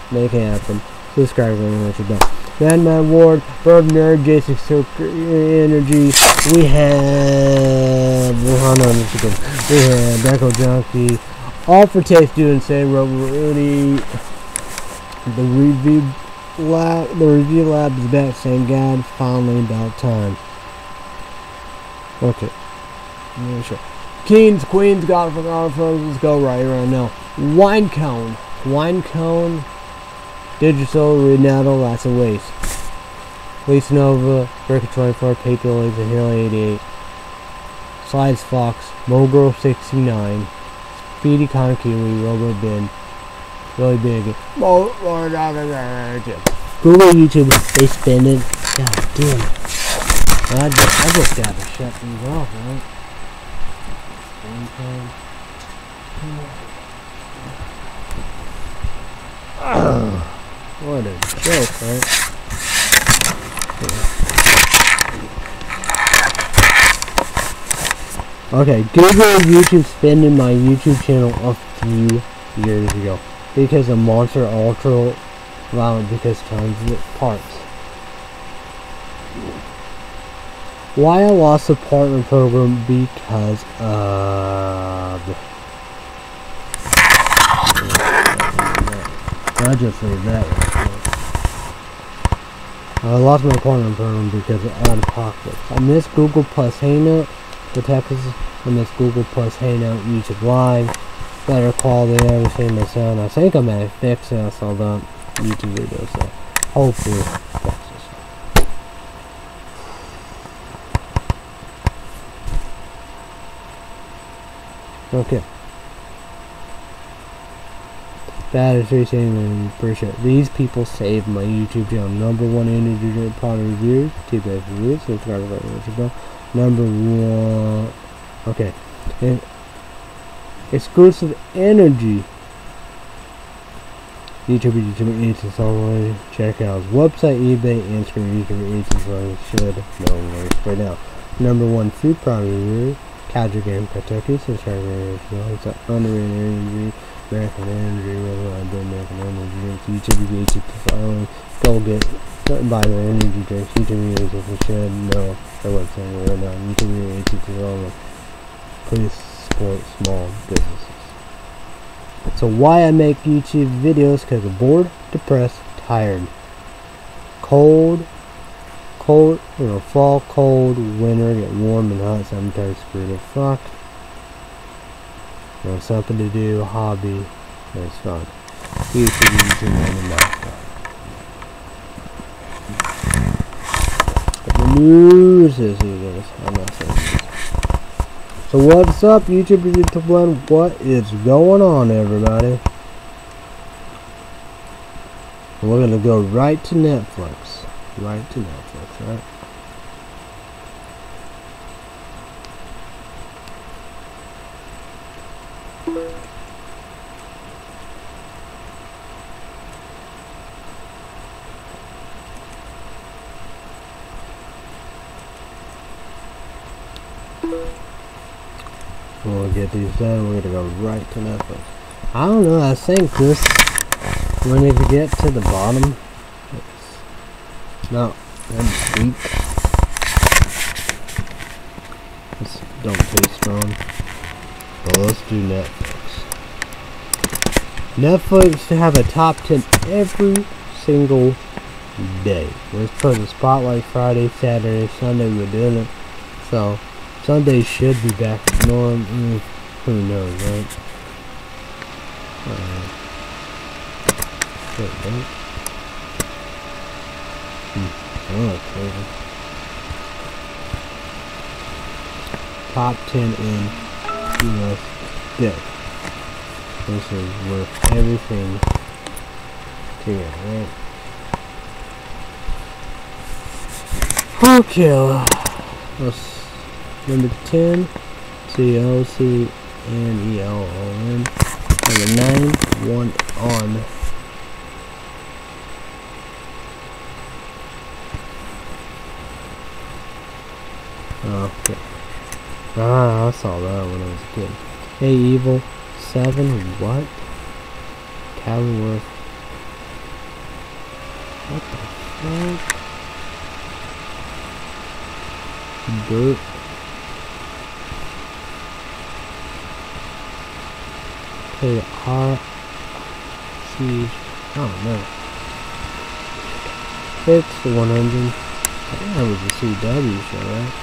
make it happen. Subscribe to the YouTube. Batman Ward, Bird Nerd, Jason Silk Energy. We have hold on, we have Deco Junkie, All for Taste doing same Rudy. The review lab the review lab is back, same guide, finally about time. Okay. Yeah, sure. Kings, Queens, God for God for let's go right around now. Wine cone. Wine cone Digital, Ronaldo, that's a waste. Lisa Nova, Breaker 24, Paper Legs, and Hill 88. Slides Fox, Mogul 69, Speedy Conkiwi, Robo Bin, Really Big. Google YouTube, they spend it. God damn it. I just, I just gotta shut these off, right? Oh. What a joke, right? Okay, Google YouTube spending my YouTube channel a few years ago because of Monster Ultra Violet because tons of parts. Why I lost the partner program because of I just leave that I lost my partner program because of adpocalypse. I miss Google Plus Hangout The Texas. I miss Google Plus Hangout YouTube Live. Better quality, everything my sound. I think I'm gonna fix. I saw that YouTube video, so hopefully this. Okay. That is very saying and appreciate These people saved my YouTube channel. Number one drink product reviews. Two best reviews. Subscribe to my channel. Number one. Okay. And exclusive energy. YouTube, YouTube, Eats, online. Check out his website, eBay, Instagram, YouTube, Eats, and should know links right now. Number one food product. Cadre Game Kentucky. Subscribe channel. It's an underrated energy. American Energy, do American Energy drinks, YouTube YouTube following, go get buy the energy drinks, YouTube if you should know their website right now, YouTube YouTube following. Please support small businesses. So why I make YouTube videos, because I'm bored, depressed, tired. Cold, cold, you know, fall, cold, winter, get warm and hot, sometimes screwed the fuck you know, something to do, hobby, it's fun. YouTube, YouTube, and the news is. I'm not saying. So what's up, YouTube, YouTube one? What is going on, everybody? We're gonna go right to Netflix. Right to Netflix, right? These done. We're gonna go right to Netflix. I don't know. I think this when you get to the bottom, it's not that deep. Don't taste strong. Well, let's do Netflix. Netflix to have a top 10 every single day. Let's put to spotlight Friday, Saturday, Sunday. We're doing it. So Sunday should be back to norm. Mm, Who knows, right? Uh, wait, wait. Hmm. Oh, crazy. Top 10 in US day. This is worth everything together, right? Okay, let's number 10 C O C N E L O N. Number 9 one on. Okay. Ah, I saw that when I was a kid. Hey, evil. Seven, what? Calworth. What the fuck? Dirt. Okay, R. C. Oh, I don't know. Six, 100. That was a CW show, right?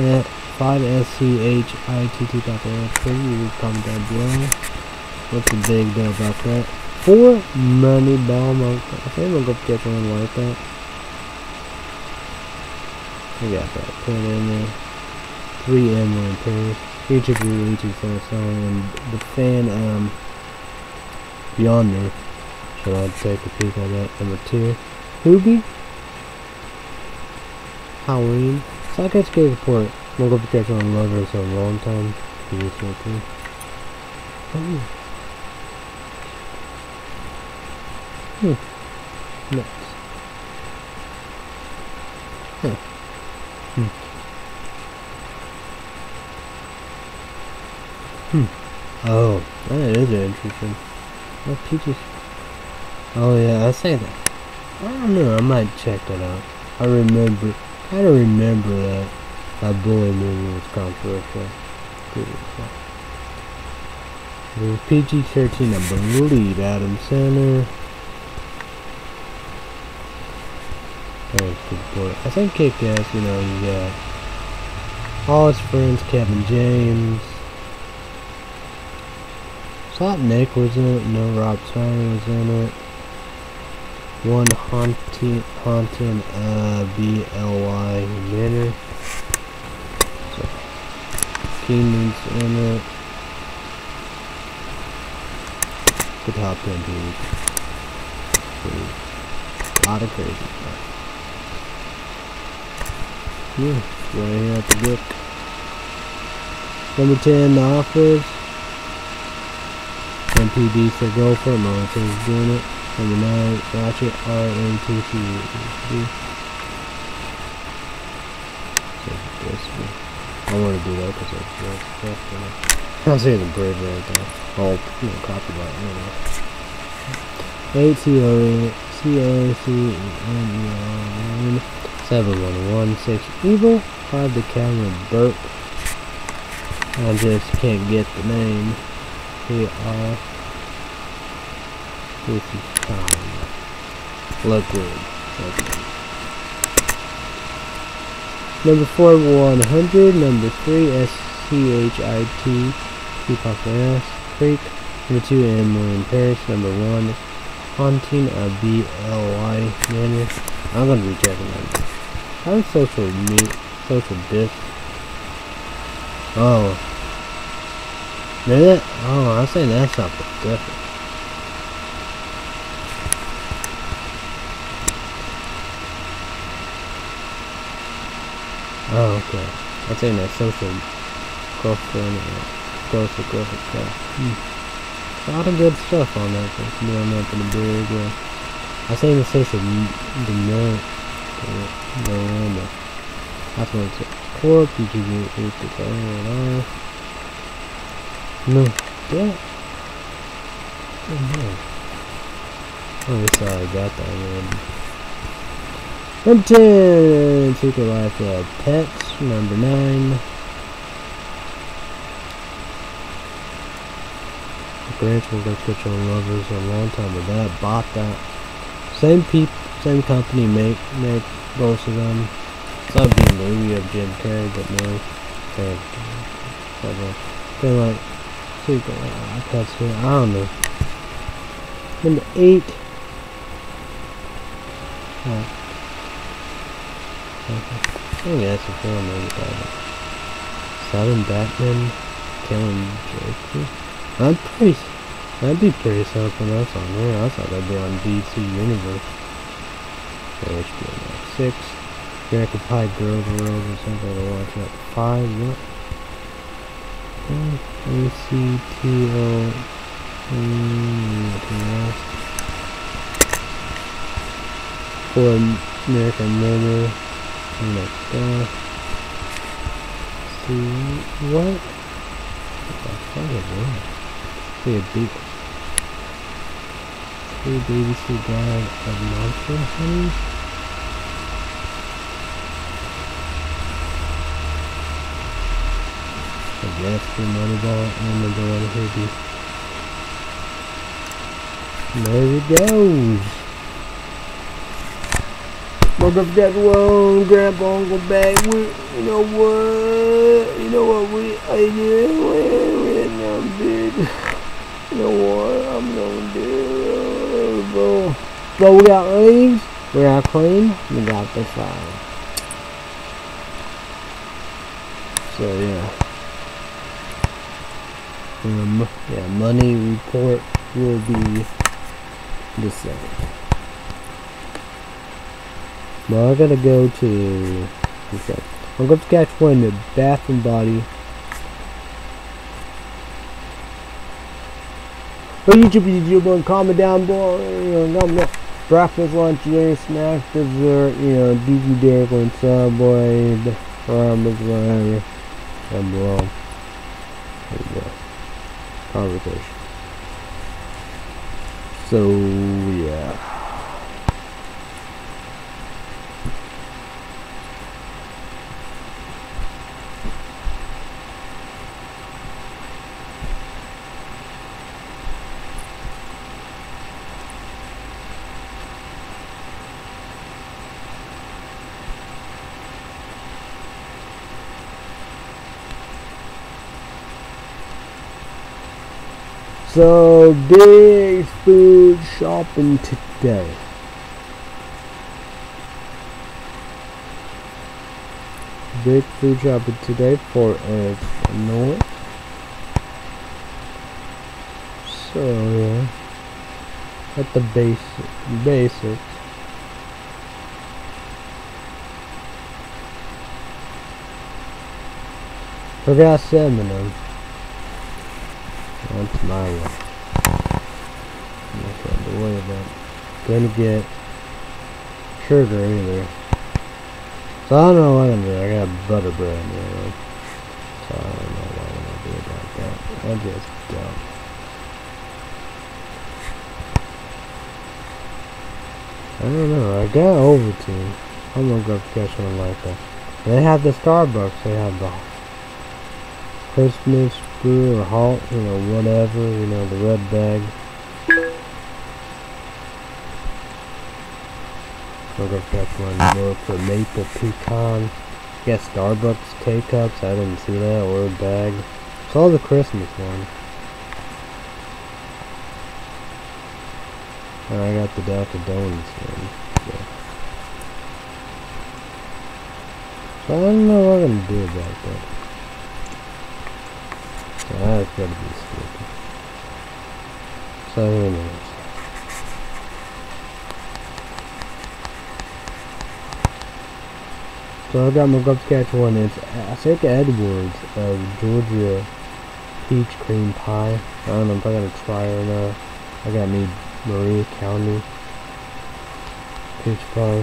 Yeah, 5SCHITT dot you comment down below. What's the big deal about that? Four money ball monk. I think I'm gonna go get one like that. I got that. Put it in there. Three M1 pairs. YouTube Luigi for song and the fan um Yonder. Should I take a peek at that? Number two. Hubie? Halloween. Psychic Skate Report. I'm gonna go catch on Lover a long time. Oh. Hmm. Nice. Huh. Hmm. Hmm. Oh, that is interesting. What peaches? Oh yeah, I say that. I don't know. I might check that out. I remember. I don't remember that. That bully movie was controversial. It was PG-13, I believe. Adam Sandler. That was good boy. I think Kick-Ass, you know, you got all his friends, Kevin James. Slap Nick was in it. No, Rob Schneider was in it. One haunting, haunting, uh, B-L-Y Manor. So, Kenan's in it. The top 10 dude. A lot of crazy stuff. Yeah, right here at the book. Number 10, The Office. MPD for Gopher, Monsters doing it. 9, Ratchet, R-A-T-T-E. So, this one. I want to do that because it's real stuff, you know. I'll say the bridge right there. Oh, you know, copyright, you know. 8 C O C O C N E R N 7116 Evil 5 the camera burp. I just can't get the name. P R this is time. Liquid. Liquid. Number 4, 100. Number 3, S-C-H-I-T. Tupac Ass. Creek. Number 2, Emily in Paris. Number 1, Haunting a B-L-Y Manor. I'm to be checking that. How's social meet? Social diff? Oh. Maybe that, oh, I saying that's something different. Oh, okay. I'm saying that social girlfriend or social girlfriend stuff. Hmm. A lot of good stuff on that. That's doing nothing big. Uh, I say the social the no Miranda. That's what it's Corp, you can get it to go. No. Yeah. Oh no. Oh, sorry, uh, I got that one. Number 10, Secret Life of Pets. Number 9. Branch will go switch on lovers a long time but I bought that. Same peop same company make make both of them. So that'd be movie of Jim Carrey, but no. Okay. They're like super uh, cuts here. I don't know. Number eight. Oh. Okay. I think that's a film maybe about it. Seven Batman killing Joker. That'd pretty that'd be pretty something else on there. I thought that'd be on DC Universe. Or HBO Max. Six. American Pie Girls World or something to watch at five, what? A C T O anything else. For American Murder and like that. See what? What the fuck is that? See a big Three BBC Guide of Monster Honey? Guess the Moneyball and the Gorilla Hoopy. There it goes. That one, Grandpa Uncle back with, you know what, you know what we, I did, when I'm big, you know what, I'm gonna do, bro. But we got leaves, we got clean, we got the fire. So yeah. Um, yeah, money report will be the same. Well, I'm gonna go to. Okay. I'm going to catch one the Bath and Body. Oh, YouTube, YouTube, and comment down below. You know. Breakfast, lunch, dinner, snack, dessert. You know, DG Dairy Queen, Subway, Bahamas, whatever. Down below. There you go. Conversation. So yeah. So big food shopping today. Big food shopping today for a North. So yeah, at the basic basics. Forgot salmon. That's my way. Nothing to worry about. Gonna get sugar either. So I don't know what I'm doing. I got butter bread now. So I don't know what I'm gonna do about that. I just don't. I don't know. I got over Ovaltine. I'm gonna go catch one like that. They have the Starbucks. They have the Christmas brew or halt, you know, whatever, you know, the red bag. We're gonna catch one more for maple pecan. Got Starbucks K-cups, I didn't see that, or a bag. Saw the Christmas one. And I got the Dunkin' Donuts one. So. so I don't know what I'm gonna do about that. That's gotta be stupid. So who knows? So I got my Gulf Catch one. It's I think Edwards of Georgia peach cream pie. I don't know if I gotta try or not. I got me Marie Callender peach pie.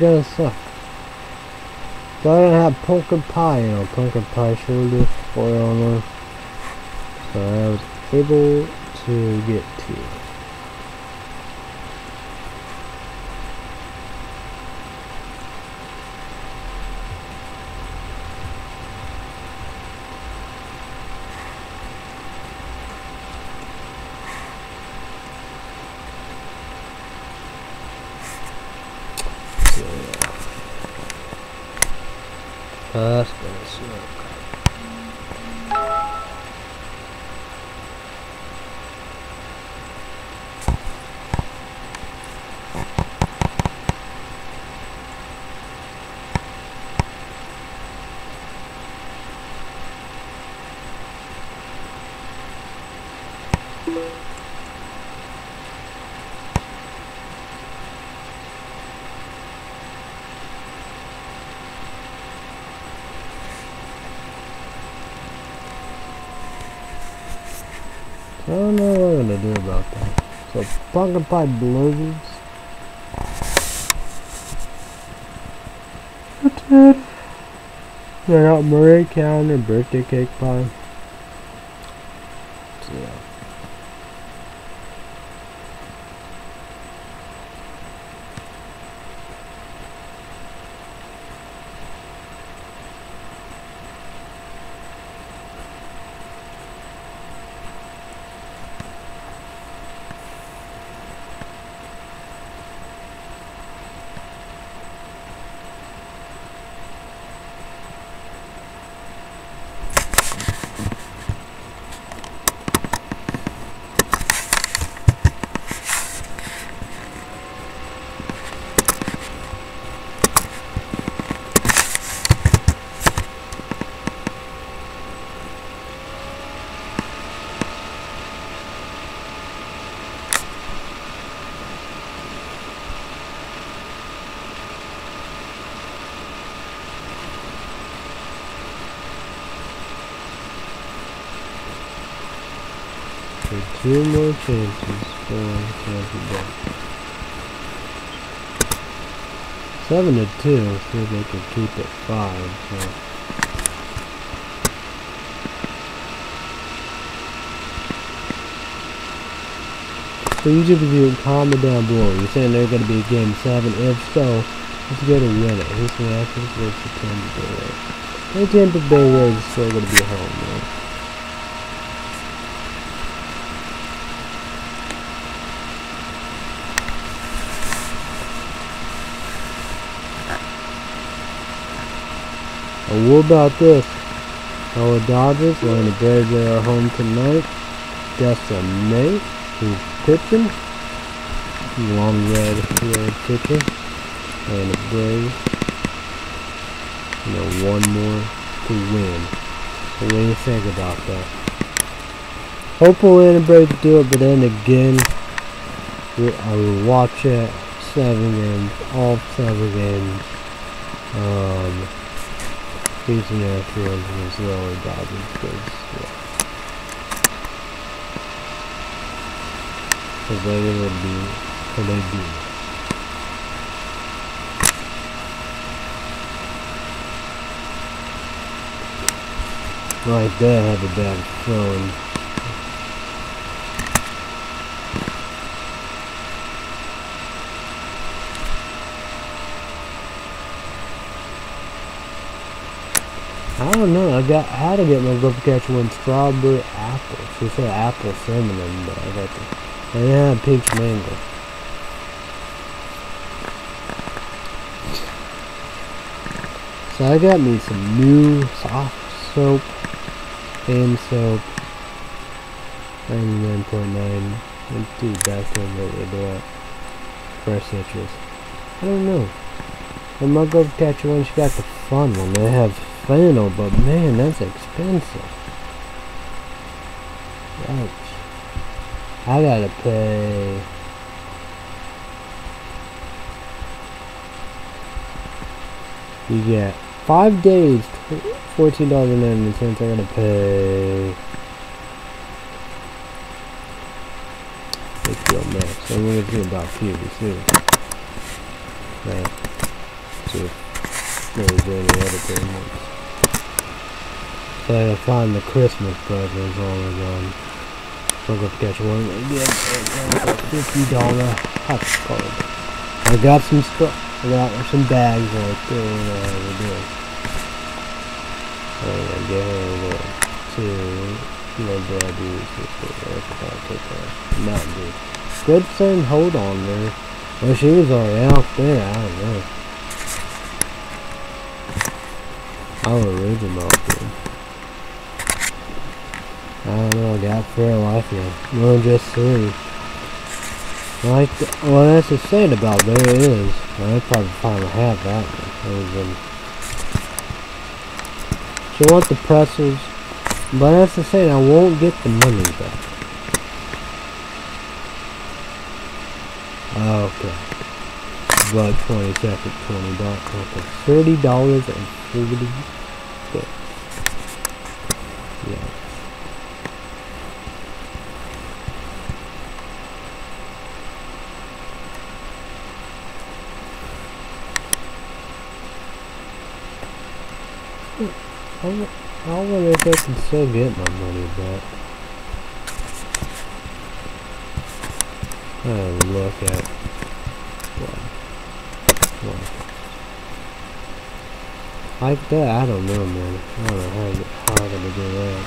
Gonna suck. But I don't have pumpkin pie, you know, pumpkin pie shoulder on there. So I was able to get to it. So, yeah. That's gonna suck. I don't know what I'm gonna do about that. Pumpkin pie blizzards. That's. I got Marie Callender birthday cake pie. So yeah. So two more chances for Bay. Seven to two, see if they can keep it five. So. So YouTube if you comment down below, you're saying they're going to be game seven. If so, let's go to win it. Who's the Raptors versus Tampa Bay Rays? Tampa Bay is still going to be home, man. And what about this? Our Dodgers, Atlanta Braves, they are home tonight. Dustin May, who's pitching. Long red, red pitcher. And the Braves. You know, one more to win. What do you think about that? Hopefully the Braves do it, but then again, I will watch it seven games, all seven games. Um, Houston Astros as well as Dodgers because yeah. Cause they would be what they do. Like that have a bad phone. I don't know. I got how to get my go catch one strawberry apple. She said apple cinnamon, but I got the and had peach mango. So I got me some new soft soap, hand soap, 99.9, and two bathroom what we do it. fresh citrus. I don't know. I might go catch one. She got the fun one. They have fennel, but man, that's expensive. Ouch. I gotta pay. You get five days, fourteen dollars and ninety cents. I gotta pay. Go next. So we're gonna see about Cuba soon. Right. If there's any other payments. I gotta find the Christmas presents all them. So I'll go catch one. Maybe a fifty dollar hot card. I got some stuff. I got some bags right there. Uh, doing. I'm get her to you know Daddy's I'll take that Mountain Dew. Good thing hold on there. Well she was already out there, I don't know. I'll read them out there. I don't know, Fairlife now. No, just three. Like, well, that's the saying about there is. Well, I probably finally have that one. She want the pretzels, but that's the saying. I won't get the money back. Oh, okay. But 20 second, 20 dollars. Okay. Thirty dollars and and forty cents. Yeah. I w- I wonder if I can still get my money back. I look at what, what. Like that, I don't know, man. I don't know how, how I'm gonna do that.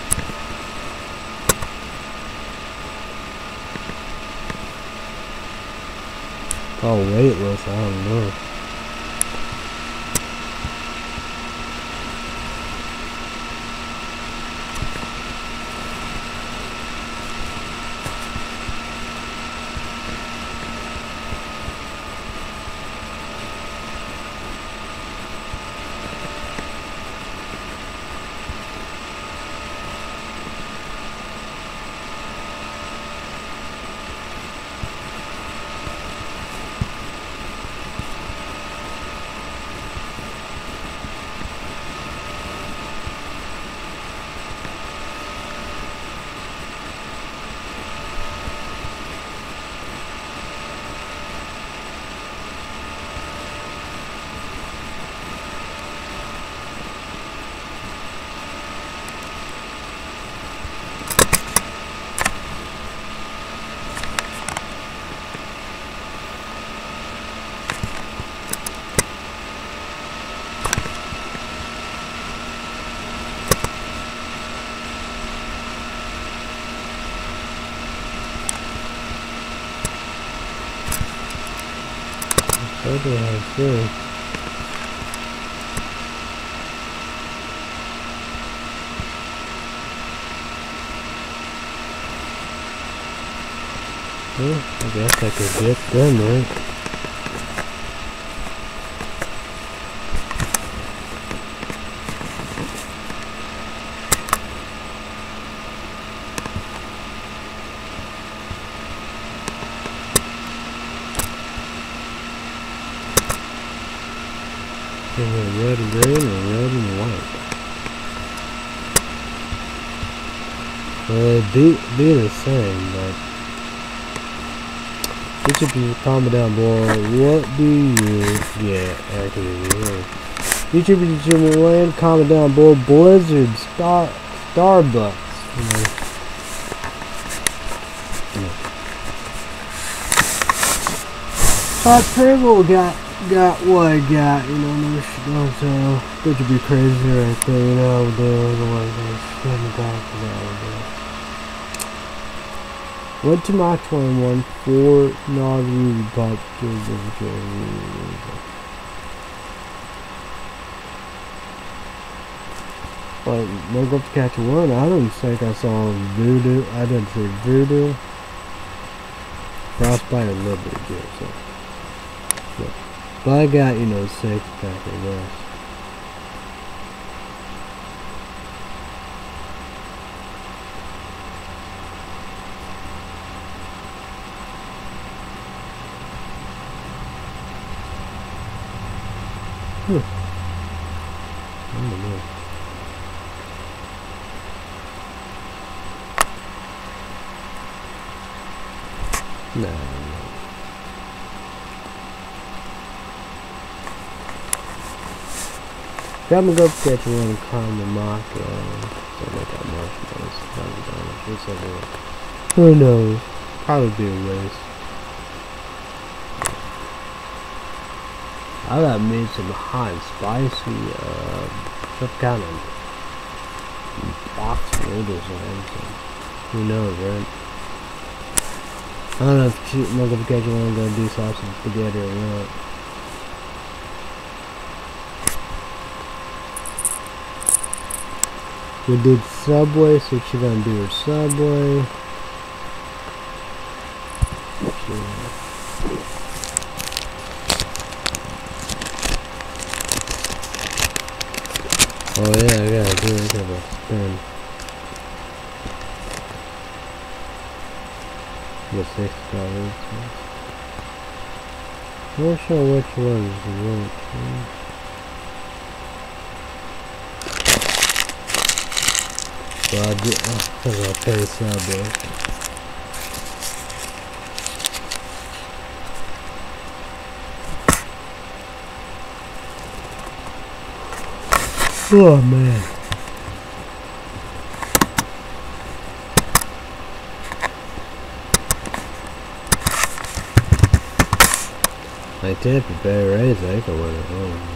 Oh, weightless, I don't know. Do? Well, I guess I could get them, right? Is and green or red and white? Well, be, be the same, but... Each of you comment down below, what do you get actually here? YouTube YouTube land, comment down below, Blizzard, Star, Starbucks. Hot Purple got got what I got, you know, no shit, so that would be crazy right there, you know, the the one that's in the back of that Went to Mach 21 for Navi of Like, no go to catch one. I don't think I saw voodoo. I didn't see voodoo. Frostbite and Liberty, so. But I got, you know, six pack of this. Hmm. I don't know. No, no. Grab and go catch one caramel macro. Something like that marshmallows. It. It's everywhere. Who knows? Probably be a waste. I got made some hot and spicy, uh, some kind of box noodles or anything. Who knows, right? I don't know if want to go do sausage spaghetti or not. We did Subway, so she gonna do her Subway. Oh yeah, I gotta do it. Gotta spin. The six dollars. I'm not sure which one's which. Well, I did, oh, cause I'll pay Subway. Oh man. I Bay Rays, I can win at home.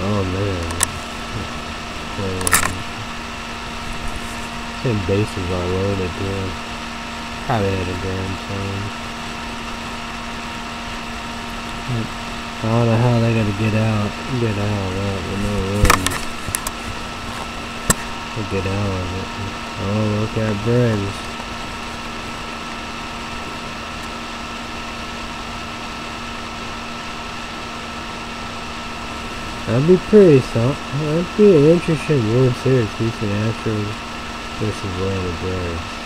Oh man. Um, same bases are loaded too. Probably had a grand time. I don't know how they gotta get out. Get out of that with no runs. They get out of it. Oh, look at Briggs. That'd be pretty so that'd be an interesting World Series Houston Astros versus Atlanta Braves.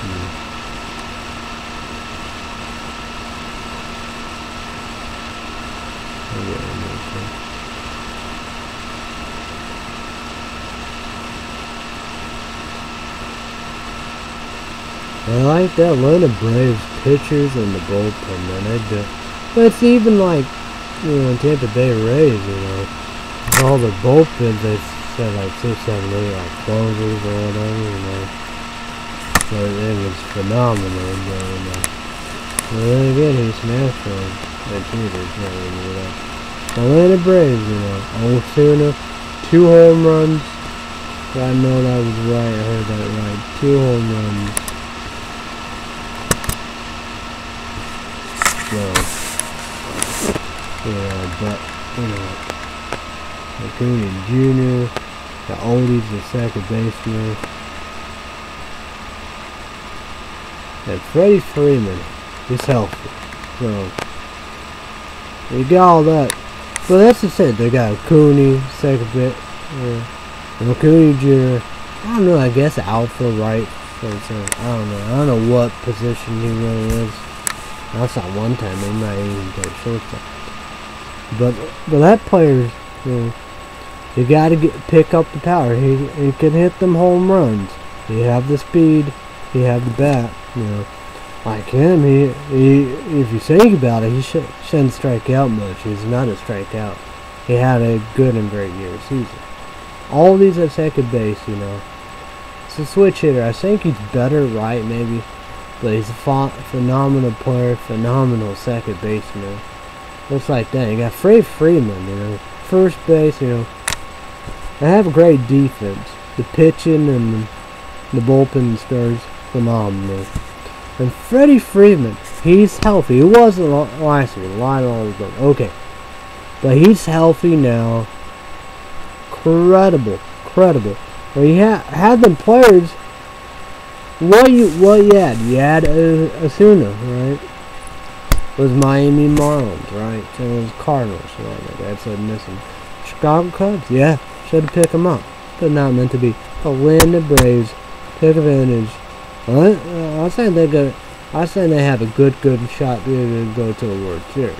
Hmm. Yeah, that makes sense. I like the Atlanta Braves pitchers and the bullpen, man. They do. But it's even like, you know, Tampa Bay Rays, you know, all the bullpens, they said like six, seven, eight, like closers or whatever, you know. So it was phenomenal, but, you know. But uh, then again, he smashed them. And cheaters, you know, you know. Atlanta Braves, you know. Ozuna, two home runs. I know that was right. I heard that right. Two home runs. So, yeah, but, you know, Acuna Jr., the oldies, the second baseman, and Freddie Freeman is healthy. So, you got all that. But that's just it. They got Cooney, second bit, and Cooney Jr., I don't know, I guess alpha right. So, so, I don't know. I don't know what position he really is. I not one time they might even play shortstop. But but that player, you, know, you got to get pick up the power. He he can hit them home runs. He have the speed. He have the bat. You know, like him. He he. If you think about it, he should, shouldn't strike out much. He's not a strikeout. He had a good and great year season. All these at second base, you know. It's a switch hitter. I think he's better right, maybe. But he's a ph phenomenal player, phenomenal second baseman. Looks like that. You got Freddie Freeman, you know, first base, you know. They have a great defense. The pitching and the bullpen starts phenomenal. And Freddie Freeman, he's healthy. He wasn't last year. Line all the Okay. But he's healthy now. Credible. Credible. Well, he ha had them players. What you what you had? You had Ozuna, right? It was Miami Marlins, right? It was Cardinals, right? That's a missing. Chicago Cubs, yeah, should have picked them up, but not meant to be. Atlanta Braves take advantage. Well, uh, I'm saying they go. I'm saying they have a good, good shot to go to the World Series.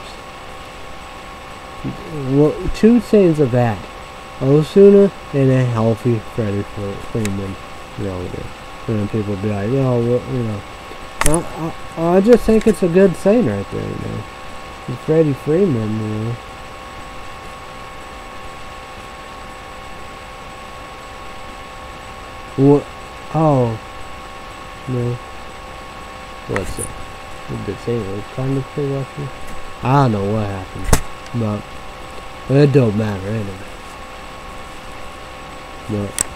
Well, two things of that. Ozuna and a healthy Freddie Freeman. You know, and people be like, oh, well, you know. I, I, I just think it's a good thing right there, you know. And Freddie Freeman, you know. What? Oh. No. What's it? The thing was kind of pretty Russian. I don't know what happened. But it don't matter anyway. But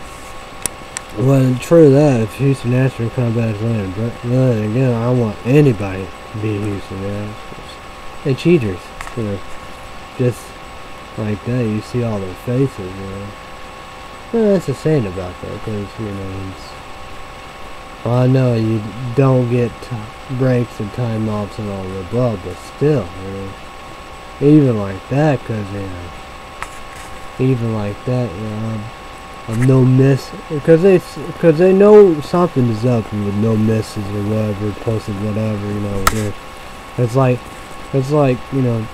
well, true that if Houston Astros come back land, but then again, I want anybody to be Houston Astros. They cheaters, know, just like that. You see all their faces, you know. Well, that's the saying about that, because you know, it's, well, I know you don't get breaks and time offs and all the but still, you know, even like that, because you know, even like that, you know of no miss because they because they know something is up with no misses or whatever posted whatever you know it's like it's like you know.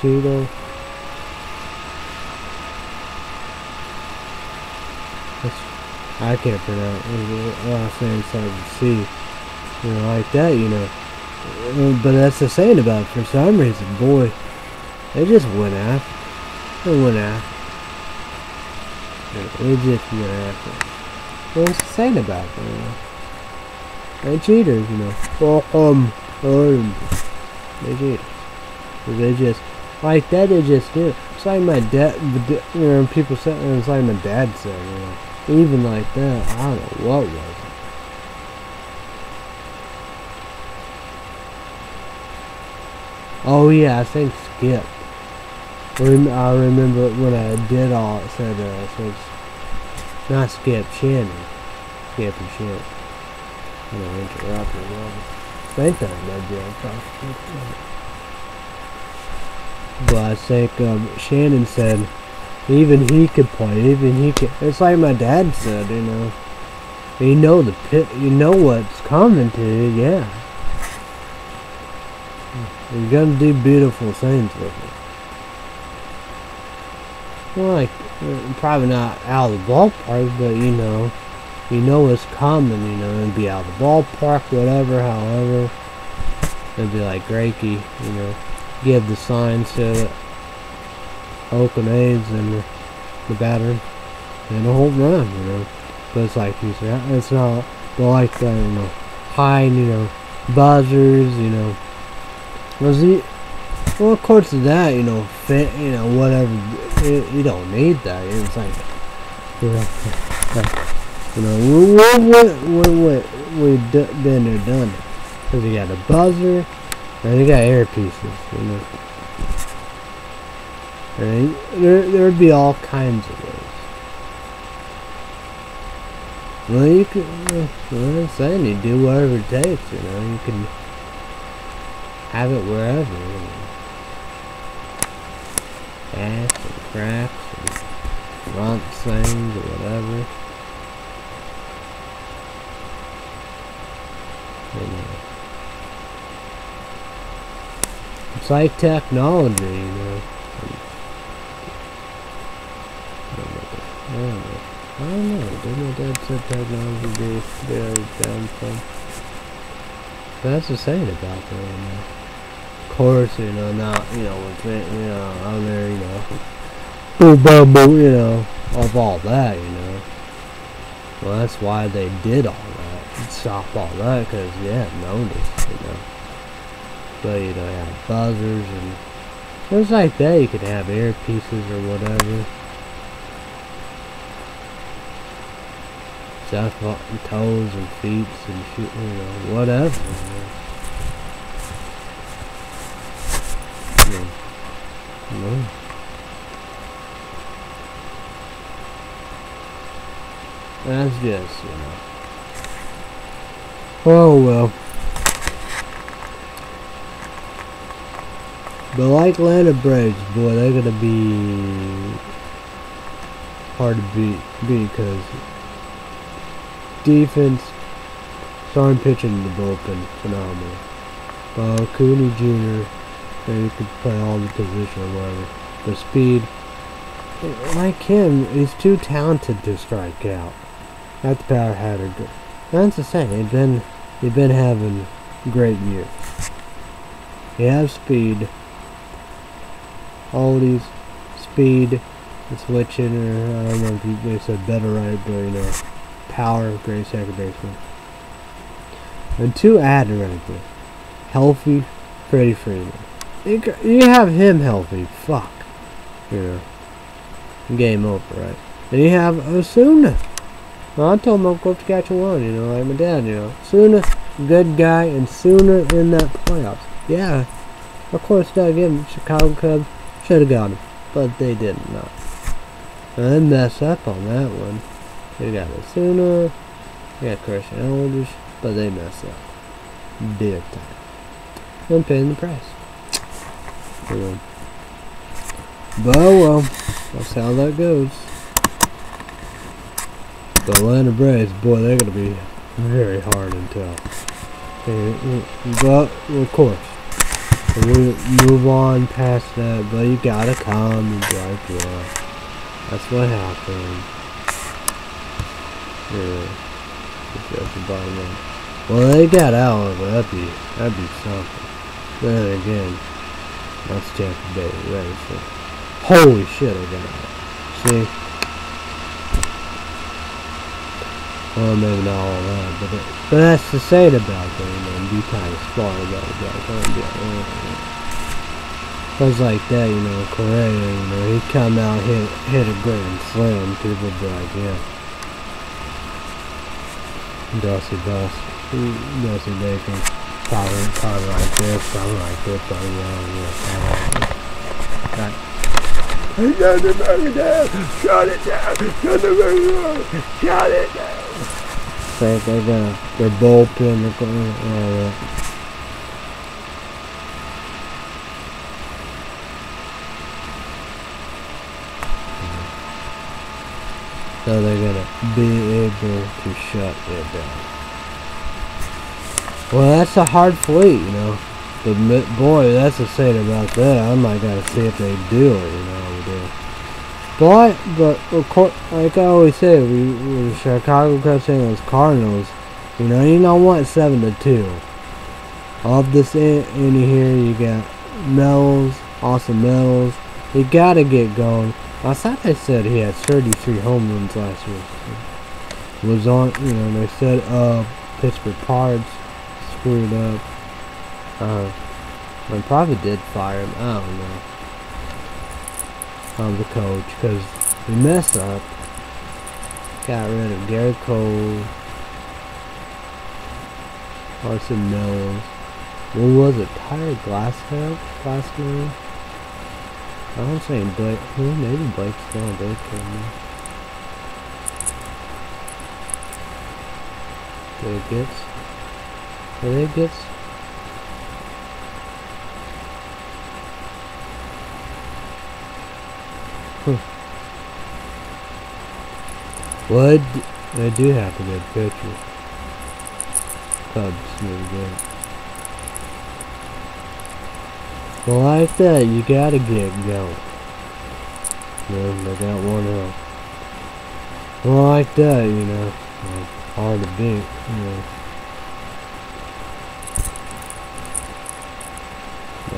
See though? I can't pronounce I'm saying started to see you know like that you know. Uh, but that's the saying about it for some reason boy they just went after. They went after. They just went after. What's saying about them? They cheaters, you know. Well, um, um, they cheaters. They just like that. They just do. It's like my dad. You know, people say it's like my dad said. You know, even like that. I don't know what was it. Oh yeah, I think Skip. I remember when I did all it said uh, it says not Skip Shannon. Skip and Shannon. I don't interrupt me. Well, same thing I did. But I think um, Shannon said even he could play. Even he could. It's like my dad said, you know. You know the pit. You know what's coming to you. Yeah. You're gonna do beautiful things with it like uh, probably not out of the ballpark, but you know, you know it's coming. You know, and be out of the ballpark, whatever. However, it'd be like Reiki, you know, give the signs to Oakland A's and the, the batter and a home run. You know, but it's like you said, it's not like that. You know, high, you know, buzzers. You know, was he? Well, of course, that you know, fit, you know, whatever you, don't need that. It's like, you know, <laughs> you know, what, what, what, what we've been there, done. Because you got a buzzer, and you got earpieces, you know. And there, there'd be all kinds of ways. Well, you can, well, I'm saying you do whatever it takes, you know. You can have it wherever, you know. Fast and crafts and front things or whatever. It's like technology, you know. I don't know. I don't know. Didn't my dad say technology be very down from? That's the saying about that, you know course, you know, now, you know, with, you know, out there, you know, boo, you know, of all that, you know. Well, that's why they did all that, stop all that because you have noticed, you know. But you know, you have buzzers and things like that. You could have earpieces or whatever. Stuff toes and feet and shit, you know, whatever. You know. Know. That's just, you know. Oh well. But like Atlanta Braves, boy, they're gonna be hard to beat because defense, starting pitching in the bullpen, phenomenal. Uh, Cooney Jr. Maybe could play all the position or whatever. The speed, like him, he's too talented to strike out. That's power had a good. That's the same. He's been he'd been having great years. He has speed. All these speed, switching, or I don't know if you, they said better right, but you know, power, great second baseman. And two added right there. Healthy, Freddie Freeman. You, have him healthy, fuck. Know. Game over, right? And you have Ozuna. Well, I told him go to Saskatchewan, you know, like my dad, you know. Sooner, good guy, and sooner in that playoffs. Yeah, of course, Doug him, Chicago Cubs should have got him, but they didn't. No. And they messed up on that one. They got Ozuna, they got Christian Elders, but they messed up. Big time. I'm paying the price. You know. But well, that's how that goes. The Atlanta Braves, boy, they're going to be very hard tough. And, uh, but, of course, we move on past that, but you gotta come and like, yeah, that's what happened. Yeah, that's the bottom line. Well, they got out it, that'd be, that'd be something. Then again, that's Tampa Bay, right? So, holy shit, I got out. See? Well, maybe not all that, but it, but that's to say it about them, you know, and be kind of smart about it. Yeah. Things like that, you know, Correa, you know, he'd come out, hit, hit a grand slam, people be like, yeah. Dusty Bus, Dusty Bacon, Hey, shut the down! Shut it down! Shut the down! Shut it down! Say they're gonna, their bullpen, they're going, that. So they're gonna be able to shut it down. Well, that's a hard fleet, you know. But boy, that's the saying about that. I might gotta see if they do it, you know. But, but of course, like I always say, we, we Chicago Cubs St. those Cardinals. You know, you don't want seven to two. Of this in, here, you got Mells, Austin Mills. You gotta get going. I thought they said he had 33 home runs last year. Was on, you know, they said uh Pittsburgh Pirates screwed up. Uh, they probably did fire him. I don't know. I'm the coach because we messed up. Got rid of Gary Cole, Arson Mills. What was it? Tyler Glassman? Glassman? I don't say Blake. Well, maybe Blake's still Blake me. Did it gets? Well, they d- do have a good pitcher. Cubs really good. Well, like that, you gotta get going. Know, they got one out. Well, like that, you know, like, hard to beat, you know.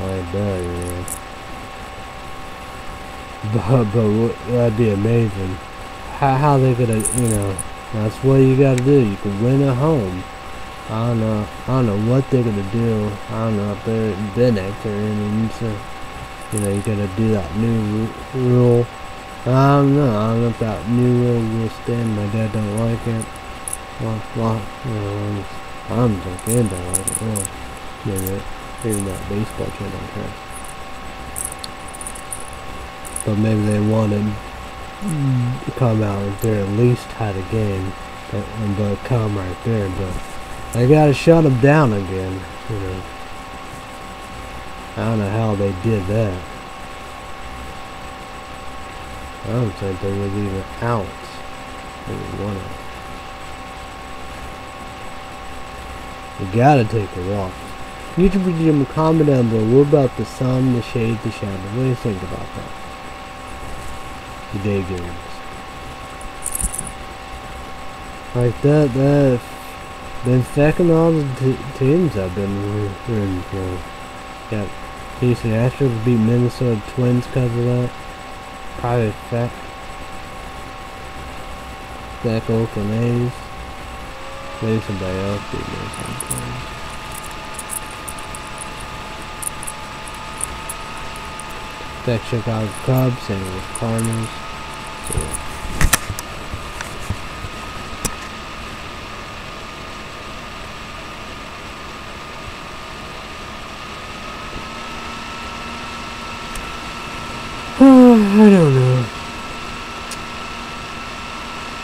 Like that, know. But, but that'd be amazing. How, how they gonna, you know, that's what you gotta do. You can win at home. I don't know. I don't know what they're gonna do. I don't know if they're been extra innings. Or, you know, you gotta do that new rule. I don't know. I don't know if that new rule will stand. My dad don't like it. Well, well, you know, I'm just into it. Well, maybe, maybe that baseball channel care. But maybe they wanted to come out if they at least had a game, but, but come right there. But they gotta shut them down again. You know, I don't know how they did that. I don't think there was even outs. Maybe one out. You gotta take a walk. YouTube Jim, comment down below. What about the sun, the shade, the shadow? What do you think about that? The day games. Like that, that, been second all the teams I've been rooting for. Got Houston Astros beat Minnesota Twins because of that. Probably fat. Back Oakland A's. Maybe somebody else beat me sometimes. Back Chicago Cubs, and Louis Cardinals. So, I don't know.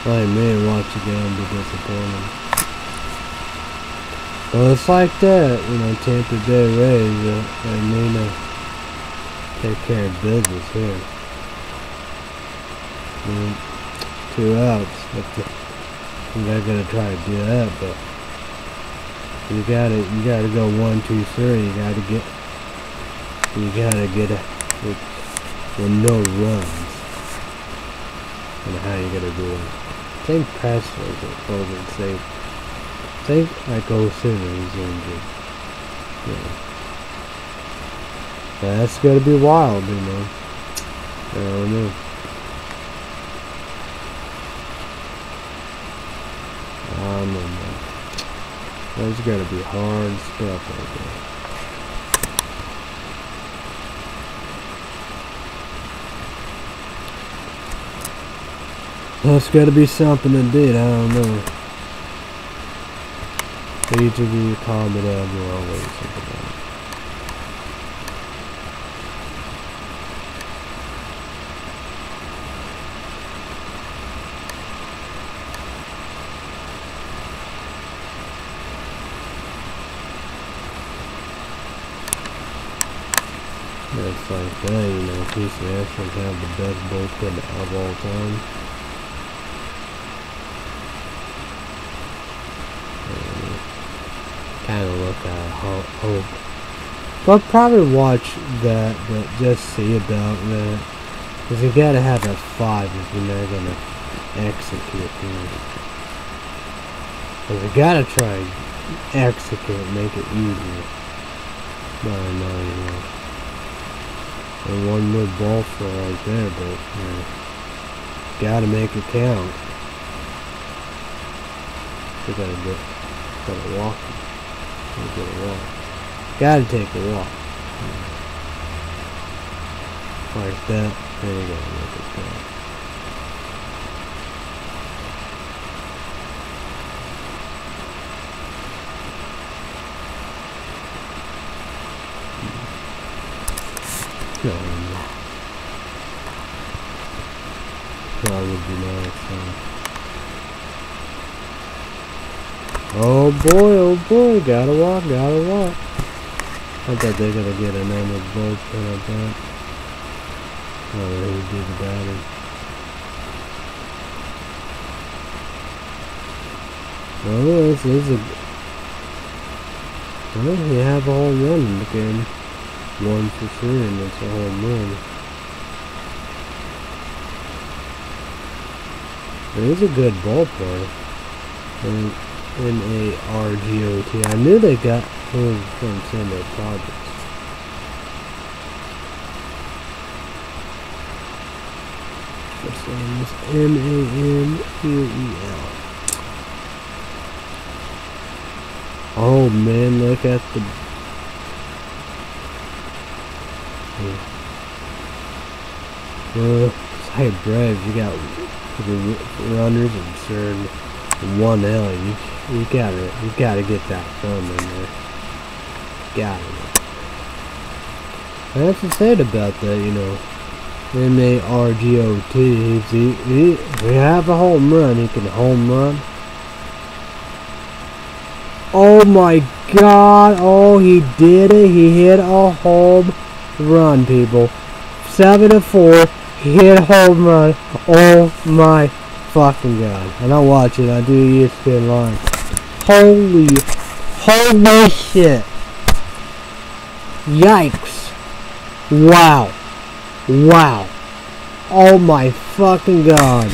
I may watch again be disappointed. Well, it's like that, you know, Tampa Bay Rays, uh, they need to take care of business here. Mean, two outs, I'm not gonna try to do that, but you gotta, you gotta go one, two, three, you gotta get, you gotta get a, with, with no runs. And how you gonna do it. Same press was it, Golden State. Think like oh, old Simmons injured. Yeah. Yeah, that's gonna be wild, you know. I don't know. I don't know. There's gotta be hard stuff right there. That's gotta be something indeed, I don't know. Each of you comment down below like that, you know, PC Astros have the best bullpen of all time. kind of look at ho hope. But probably watch that, but just see about that. Because you gotta have a 5 if you're not gonna execute here. Because you gotta try execute, make it easier. No, you know. And one more ball for right there, but, you know, gotta make it count. You gotta get, gotta walk it. You gotta walk. Gotta take a walk. Like that. There you go. Make it count. Would be nice. Huh? Oh boy, oh boy, gotta walk, gotta walk. I bet they're gonna get another bullpen, I bet. Oh, they would do the batting. Oh, this is a... Well, you have a home run in the game. One for three, and it's a home run. It is a good ballpark. And N-A-R-G-O-T. I knew they got home from San Diego Projects. First name is M-A-N-Q-E-L. Oh man, look at the. It's like Braves, you got the runners and third, one L. You you gotta you gotta get that thumb in there. Got it. That's what's sad about that, you know. M A R G O T. He, he, he have a home run. He can home run. Oh my god. Oh, he did it. He hit a home run, people. 7 to 4. Hit a home run. Oh my fucking god. And I'm not watching. I do ESPN Live. Holy. Holy shit. Yikes. Wow. Wow. Oh my fucking god.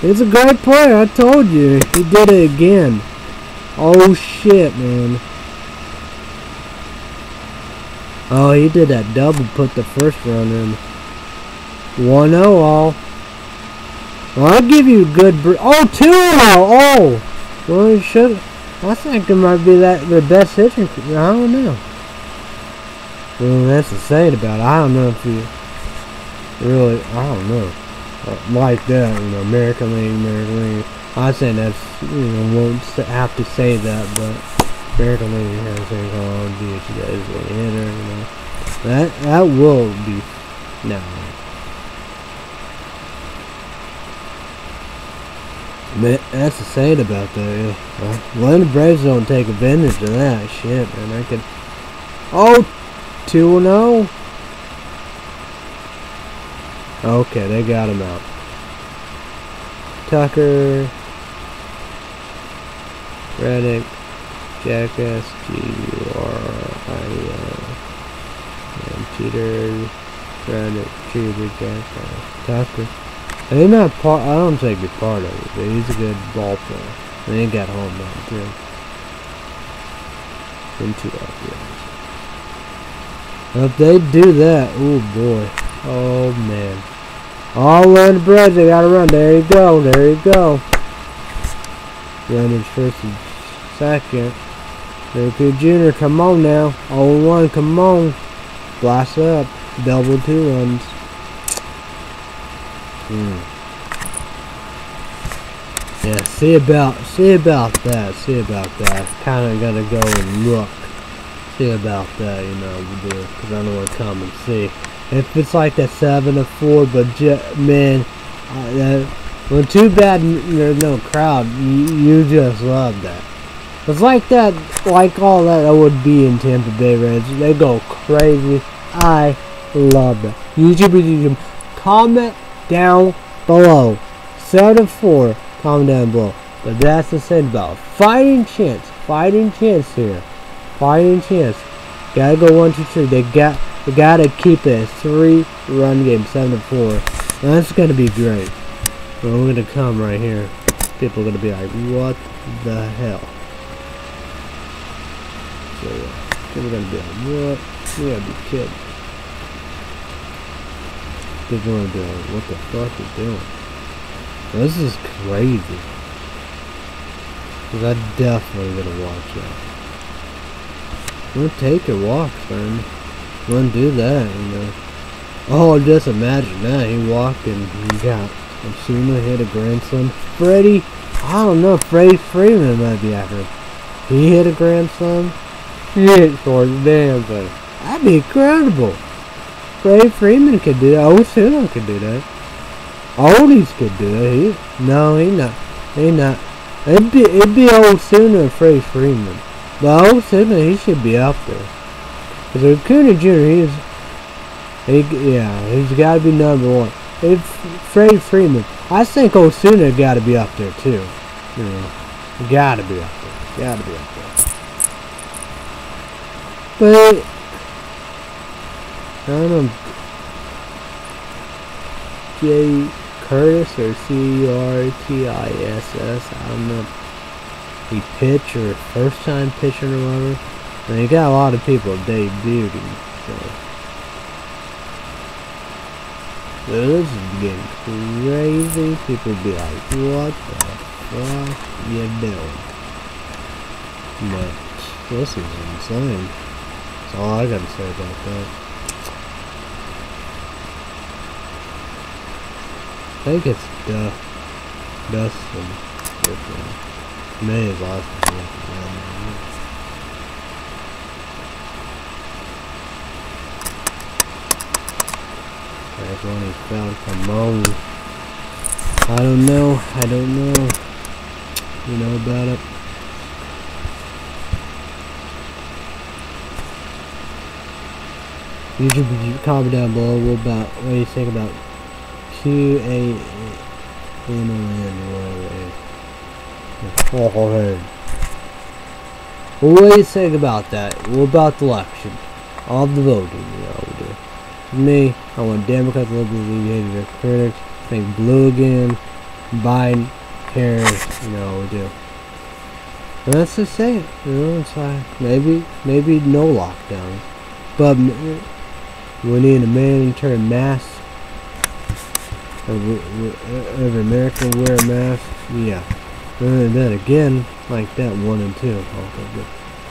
He's a great player, I told you. He did it again. Oh shit, man. Oh, he did that double, put the first run in. 1-0 all. Well, I'll give you good... Oh, 2-0! Oh! Well, you should... I think it might be that the best hitcher. I don't know. Well, that's the saying about it. I don't know if you really, I don't know, uh, like that, you know, American League, American League. I say that's, you know, won't have to say that, but American League has things called DH guys a hitter, you know. That, that will be, no. That's the saying about that, yeah. Well, the Braves don't take advantage of that shit, man. I could, oh, 2-0. Okay, they got him out. Tucker, Reddick, Jackass, G-U-R-I-L, and Peter, Reddick, Cheater, Jackass. And he's not part, I don't think he's part of it, but he's a good ball player. And got home run too. In two RBIs. If they do that, oh boy. Oh man. All on the bridge, they gotta run. There you go, there you go. Runners first and second. P. Jr., come on now. 0-1, come on. Blast up. Double two runs. Hmm. Yeah, see about see about that. See about that. Kinda gotta go and look. See about that, you know, because I don't want to come and see. If it's like that 7 to 4, but man, uh, well, too bad there's no crowd. You, you just love that. It's like that, like all that that would be in Tampa Bay Reds. They go crazy. I love that. YouTube, YouTube, comment down below. 7 to 4, comment down below. But that's the same about fighting chance. Fighting chance here. Fighting chance. Gotta go one, two, three. They got we gotta keep it three run game, seven to four. That's gonna be great. We're gonna come right here. People are gonna be like, what the hell? So yeah, people are gonna like, what? You gotta be kidding. Are gonna like, what the fuck is doing? This is crazy. Cause I definitely gonna watch. I'm gonna take your walks, man. Wouldn't do that, you know. Oh, just imagine that. He walked and he got Ozuna hit a grand slam. Freddie, I don't know, Freddie Freeman might be after him. He hit a grand slam. He hit for the damn thing. That'd be incredible. Freddie Freeman could do that. Ozuna could do that. Oldies could do it. He, no, he not. He not. It'd be, it'd be Ozuna and Freddie Freeman. But Ozuna, he should be up there. Because Acuna Jr., he's, he, yeah, he's got to be number one. If Freddie Freeman, I think Ozuna got to be up there too. You know, got to be up there. Got to be up there. But I don't know. J. Curtis or C R T I S S. I don't know. He pitched or first time pitching or whatever. And you got a lot of people debuting, so. This is getting crazy. People be like, what the fuck you doing? But This is insane. That's all I gotta say about that. I think it's duh, Dustin. May is awesome. That's when he found Camon. I don't know. I don't know. You know about it? You should comment down below what about what do you think about Q A N O N whatever. Hey. What do you think about that? What about the election? All the voting, you know, we do. Me, I want Democrats, liberals, their critics, think blue again, Biden, Harris, you know, we do. And that's just it, you know, it's like, maybe, maybe no lockdown. But we need a mandatory mask. Every American wear a mask. Yeah. And then again, like that one and two.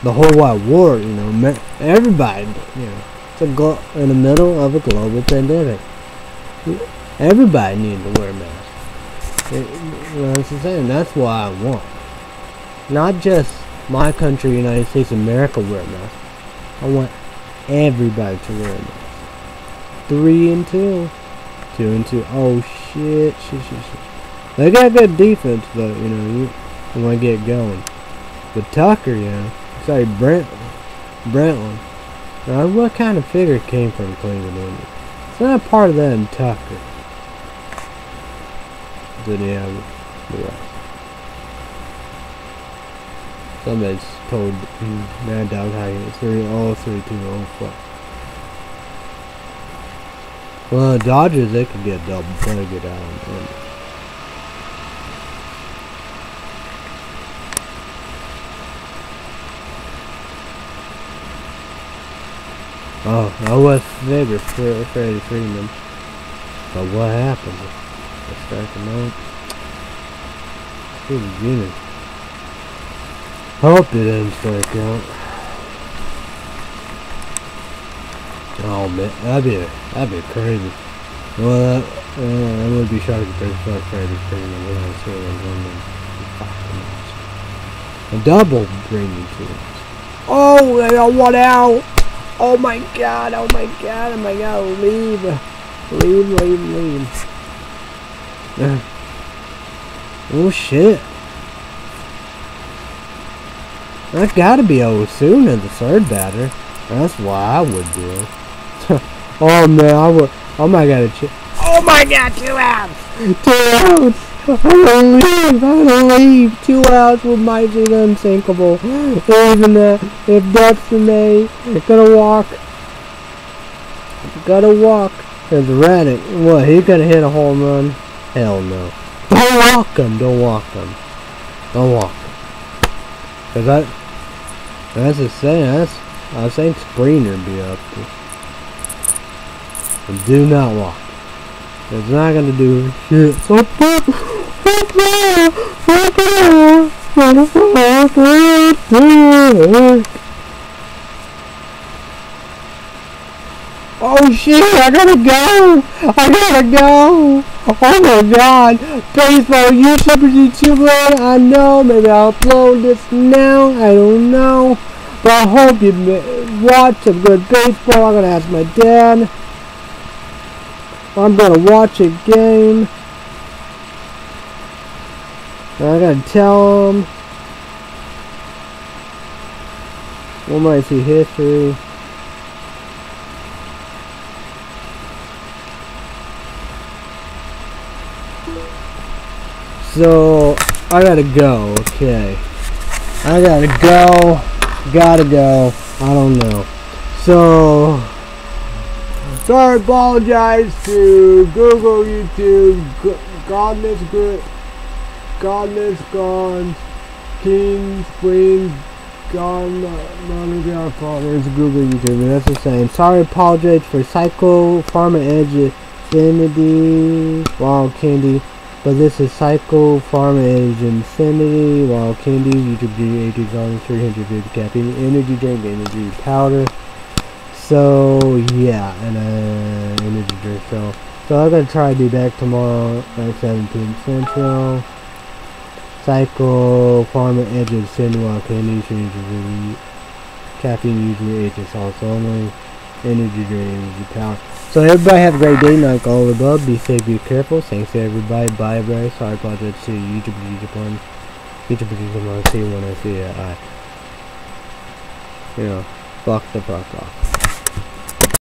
The whole wide war, you know, everybody, you know, it's a in the middle of a global pandemic. Everybody needs to wear a mask. It, you know what I'm saying? That's what I want. Not just my country, United States, of America wear a mask. I want everybody to wear a mask. Three and two. Two and two. Oh shit, shit, shit, shit. They got good defense though, you know, you, want to get going. But Tucker, know, sorry, Brent, Brentland. Now, what kind of figure came from Cleveland? It's not part of that in Tucker. Then yeah, the rest. Somebody's told Mad Dog how he three oh three two oh fuck. Well, the Dodgers, they could get double play, get out. Oh, I was figure for Freddie Freeman. But what happened? I strike him out. Good. Hope it didn't strike out. Oh man, that'd be that'd be crazy. Well, that, uh, I would be shocked if they start Freddie Freeman when I see them. A double to it. Oh, they got one out. Oh my god, oh my god, oh my god, leave. Leave, leave, leave. <sighs> oh shit. That's gotta be over soon the third batter. That's why I would do. <laughs> oh man, I would. Oh my god, Oh my god, two outs! Two outs! I'm gonna leave, I'm gonna leave. Two outs with my feet unsinkable. Even that, if Dustin May gonna walk, gotta walk. There's Reddick. What, he gonna hit a home run? Hell no. Don't walk him, don't walk him. Don't walk him. Cause that, that's the same, that's, I think Springer be up to. And do not walk. It's not gonna do shit. Oh shit, I gotta go! I gotta go! Oh my god! Baseball YouTube YouTuber, I know, maybe I'll upload this now, I don't know. But I hope you watch some good baseball. I'm gonna ask my dad. I'm gonna watch a game. I gotta tell him. What might see history? So, I gotta go, okay. I gotta go, gotta go, I don't know. So, sorry, apologize to Google, YouTube, God. Godless gone, King, Queen, gone, none of our fathers, Google YouTube, that's the same. Sorry, apologize for Psycho, Pharma Edge, Infinity, Wild Candy, But this is Psycho Pharma Edge Infinity, Wild Candy, YouTube G, 80 on 350 caffeine, energy drink, energy powder. So yeah, and uh, energy drink. So so I'm gonna try to be back tomorrow at 7 p.m. Central. Psycho Pharma Edge Infinity, Wild Candy, 350 caffeine, usually HS also only, energy drink, energy powder. So everybody have a great day, like all above. Be safe, be careful. Thanks to everybody. Bye, everybody. Sorry about that to YouTube, YouTube one. YouTube, YouTube one. See you when I see it. I, you know, fuck the fuck off.